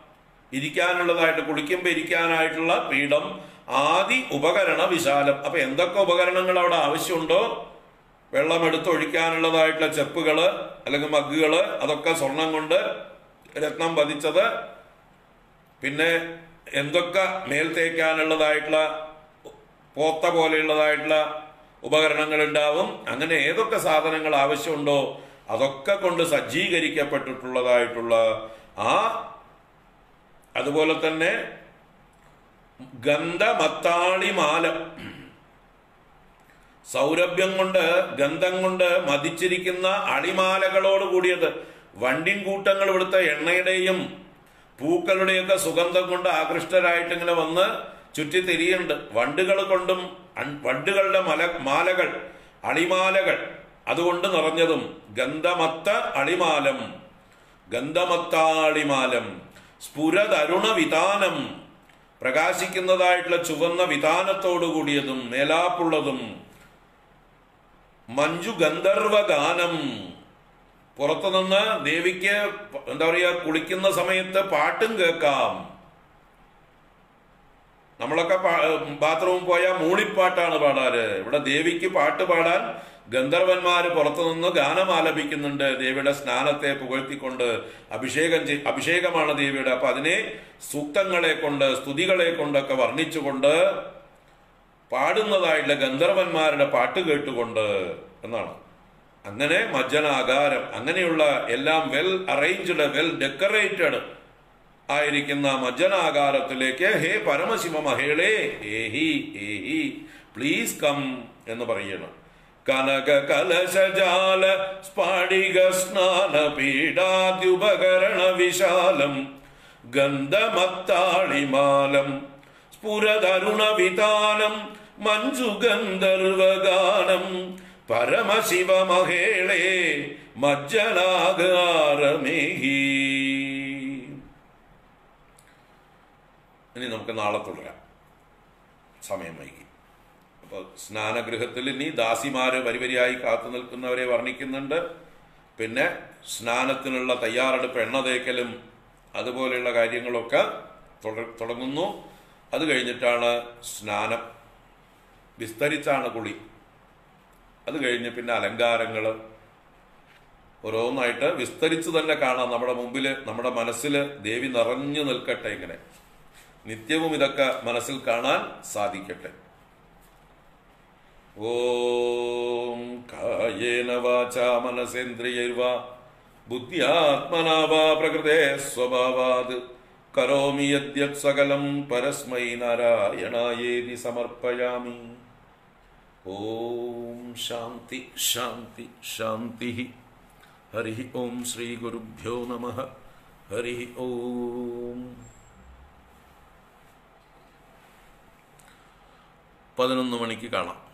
ഇരിക്കാനുള്ളതായിട്ട് കുളിക്കുമ്പോൾ ഇരിക്കാനായിട്ടുള്ള പീഠം ആദി ഉപകരണ വിശാലം. അപ്പൊ എന്തൊക്കെ ഉപകരണങ്ങൾ അവിടെ ആവശ്യമുണ്ടോ? വെള്ളം എടുത്തൊഴിക്കാനുള്ളതായിട്ടുള്ള ചെപ്പുകൾ അല്ലെങ്കിൽ മഗ്ഗുകൾ അതൊക്കെ സ്വർണം കൊണ്ട് രത്നം പതിച്ചത്. പിന്നെ എന്തൊക്കെ മേൽ തേക്കാനുള്ളതായിട്ടുള്ള പോത്ത പോലെയുള്ളതായിട്ടുള്ള ഉപകരണങ്ങൾ ഉണ്ടാവും അങ്ങനെ ഏതൊക്കെ സാധനങ്ങൾ ആവശ്യമുണ്ടോ? അതൊക്കെ കൊണ്ട് സജ്ജീകരിക്കപ്പെട്ടിട്ടുള്ളതായിട്ടുള്ള ആ അതുപോലെ തന്നെ ഗന്ധമത്താളിമാല സൗരഭ്യം കൊണ്ട് ഗന്ധം കൊണ്ട് മതിച്ചിരിക്കുന്ന അളിമാലകളോട് കൂടിയത് വണ്ടിൻ കൂട്ടങ്ങൾ ഇവിടുത്തെ എണ്ണയുടെയും പൂക്കളുടെയൊക്കെ സുഗന്ധം കൊണ്ട് ആകൃഷ്ടരായിട്ട് ഇങ്ങനെ വന്ന് ചുറ്റി തിരിയുണ്ട് വണ്ടുകൾ കൊണ്ടും വണ്ടുകളുടെ മല മാലകൾ അളിമാലകൾ അതുകൊണ്ട് നിറഞ്ഞതും ഗന്ധമത്ത അളിമാലം ഗന്ധമത്താളിമാലം സ്ഫുരതരുണ വിതാനം പ്രകാശിക്കുന്നതായിട്ടുള്ള ചുവന്ന വിതാനത്തോടു കൂടിയതും മേലാപ്പുള്ളതും മഞ്ജു ഗന്ധർവ ഗാനം പുറത്തുനിന്ന് ദേവിക്ക് എന്താ പറയുക കുളിക്കുന്ന സമയത്ത് പാട്ടും കേൾക്കാം. നമ്മളൊക്കെ ബാത്റൂമിൽ പോയാൽ മൂളിപ്പാട്ടാണ് പാടാറ്. ഇവിടെ ദേവിക്ക് പാട്ട് പാടാൻ ഗന്ധർവന്മാര് പുറത്തുനിന്ന് ഗാനം ആലപിക്കുന്നുണ്ട്. ദേവിയുടെ സ്നാനത്തെ പുകഴ്ത്തിക്കൊണ്ട് അഭിഷേകം ചെയ് അഭിഷേകമാണ് ദേവിയുടെ. അപ്പൊ അതിനെ സൂക്തങ്ങളെ കൊണ്ട് സ്തുതികളെ കൊണ്ടൊക്കെ വർണിച്ചുകൊണ്ട് പാടുന്നതായിട്ടുള്ള ഗന്ധർവന്മാരുടെ പാട്ട് കേട്ടുകൊണ്ട് എന്നാണ്. അങ്ങനെ മജ്ജനാകാരം. അങ്ങനെയുള്ള എല്ലാം വെൽ അറേഞ്ച്ഡ് വെൽ ഡെക്കറേറ്റഡ് ആയിരിക്കുന്ന മജ്ജനാകാരത്തിലേക്ക് ഹേ പരമശിവ മഹേളേ ഏഹി ഏഹി പ്ലീസ് കം എന്ന് പറയണം കനക കലശജാല സ്ഫടിക സ്നാന പീഡാദ്യുപകരണ വിശാലം ഗന്ധമത്താളിമാലം സ്ഫുരതരുണ വിതാനം മഞ്ജുഗന്ധർവഗാനം പരമശിവ മഹേളേ മജ്ജനാകാരമേഹി ഇനി നമുക്ക് നാളെ തുടരാം. സമയം വൈകി. സ്നാനഗൃഹത്തിൽ ഇനി ദാസിമാര് വരിവരിയായി കാത്തു നിൽക്കുന്നവരെ വർണിക്കുന്നുണ്ട്. പിന്നെ സ്നാനത്തിനുള്ള തയ്യാറെടുപ്പ് എണ്ണ തേക്കലും അതുപോലെയുള്ള കാര്യങ്ങളൊക്കെ തുട- തുടങ്ങുന്നു. അത് കഴിഞ്ഞിട്ടാണ് സ്നാനം. വിസ്തരിച്ചാണ് കുളി. അത് കഴിഞ്ഞ് പിന്നെ അലങ്കാരങ്ങൾ ഓരോന്നായിട്ട് വിസ്തരിച്ച് തന്നെ കാണാം. നമ്മുടെ മുമ്പിൽ നമ്മുടെ മനസ്സിൽ ദേവി നിറഞ്ഞു നിൽക്കട്ടെ ഇങ്ങനെ. നിത്യവും ഇതൊക്കെ മനസ്സിൽ കാണാൻ സാധിക്കട്ടെ. ഓം കായേന വാച മനസേന്ദ്രിയൈർവാ. ബുദ്ധ്യാത്മനാ വാ പ്രകൃതേ സ്വഭാവാത്. കരോമി യദ്യത് സകലം പരസ്മൈ നാരായണായേതി സമർപ്പയാമി. ഓം ശാന്തി ശാന്തി ശാന്തി. ഹരി ഓം ശ്രീ ഗുരുഭ്യോ നമ. ഹരി ഓം. പതിനൊന്ന് മണിക്ക് കാണാം.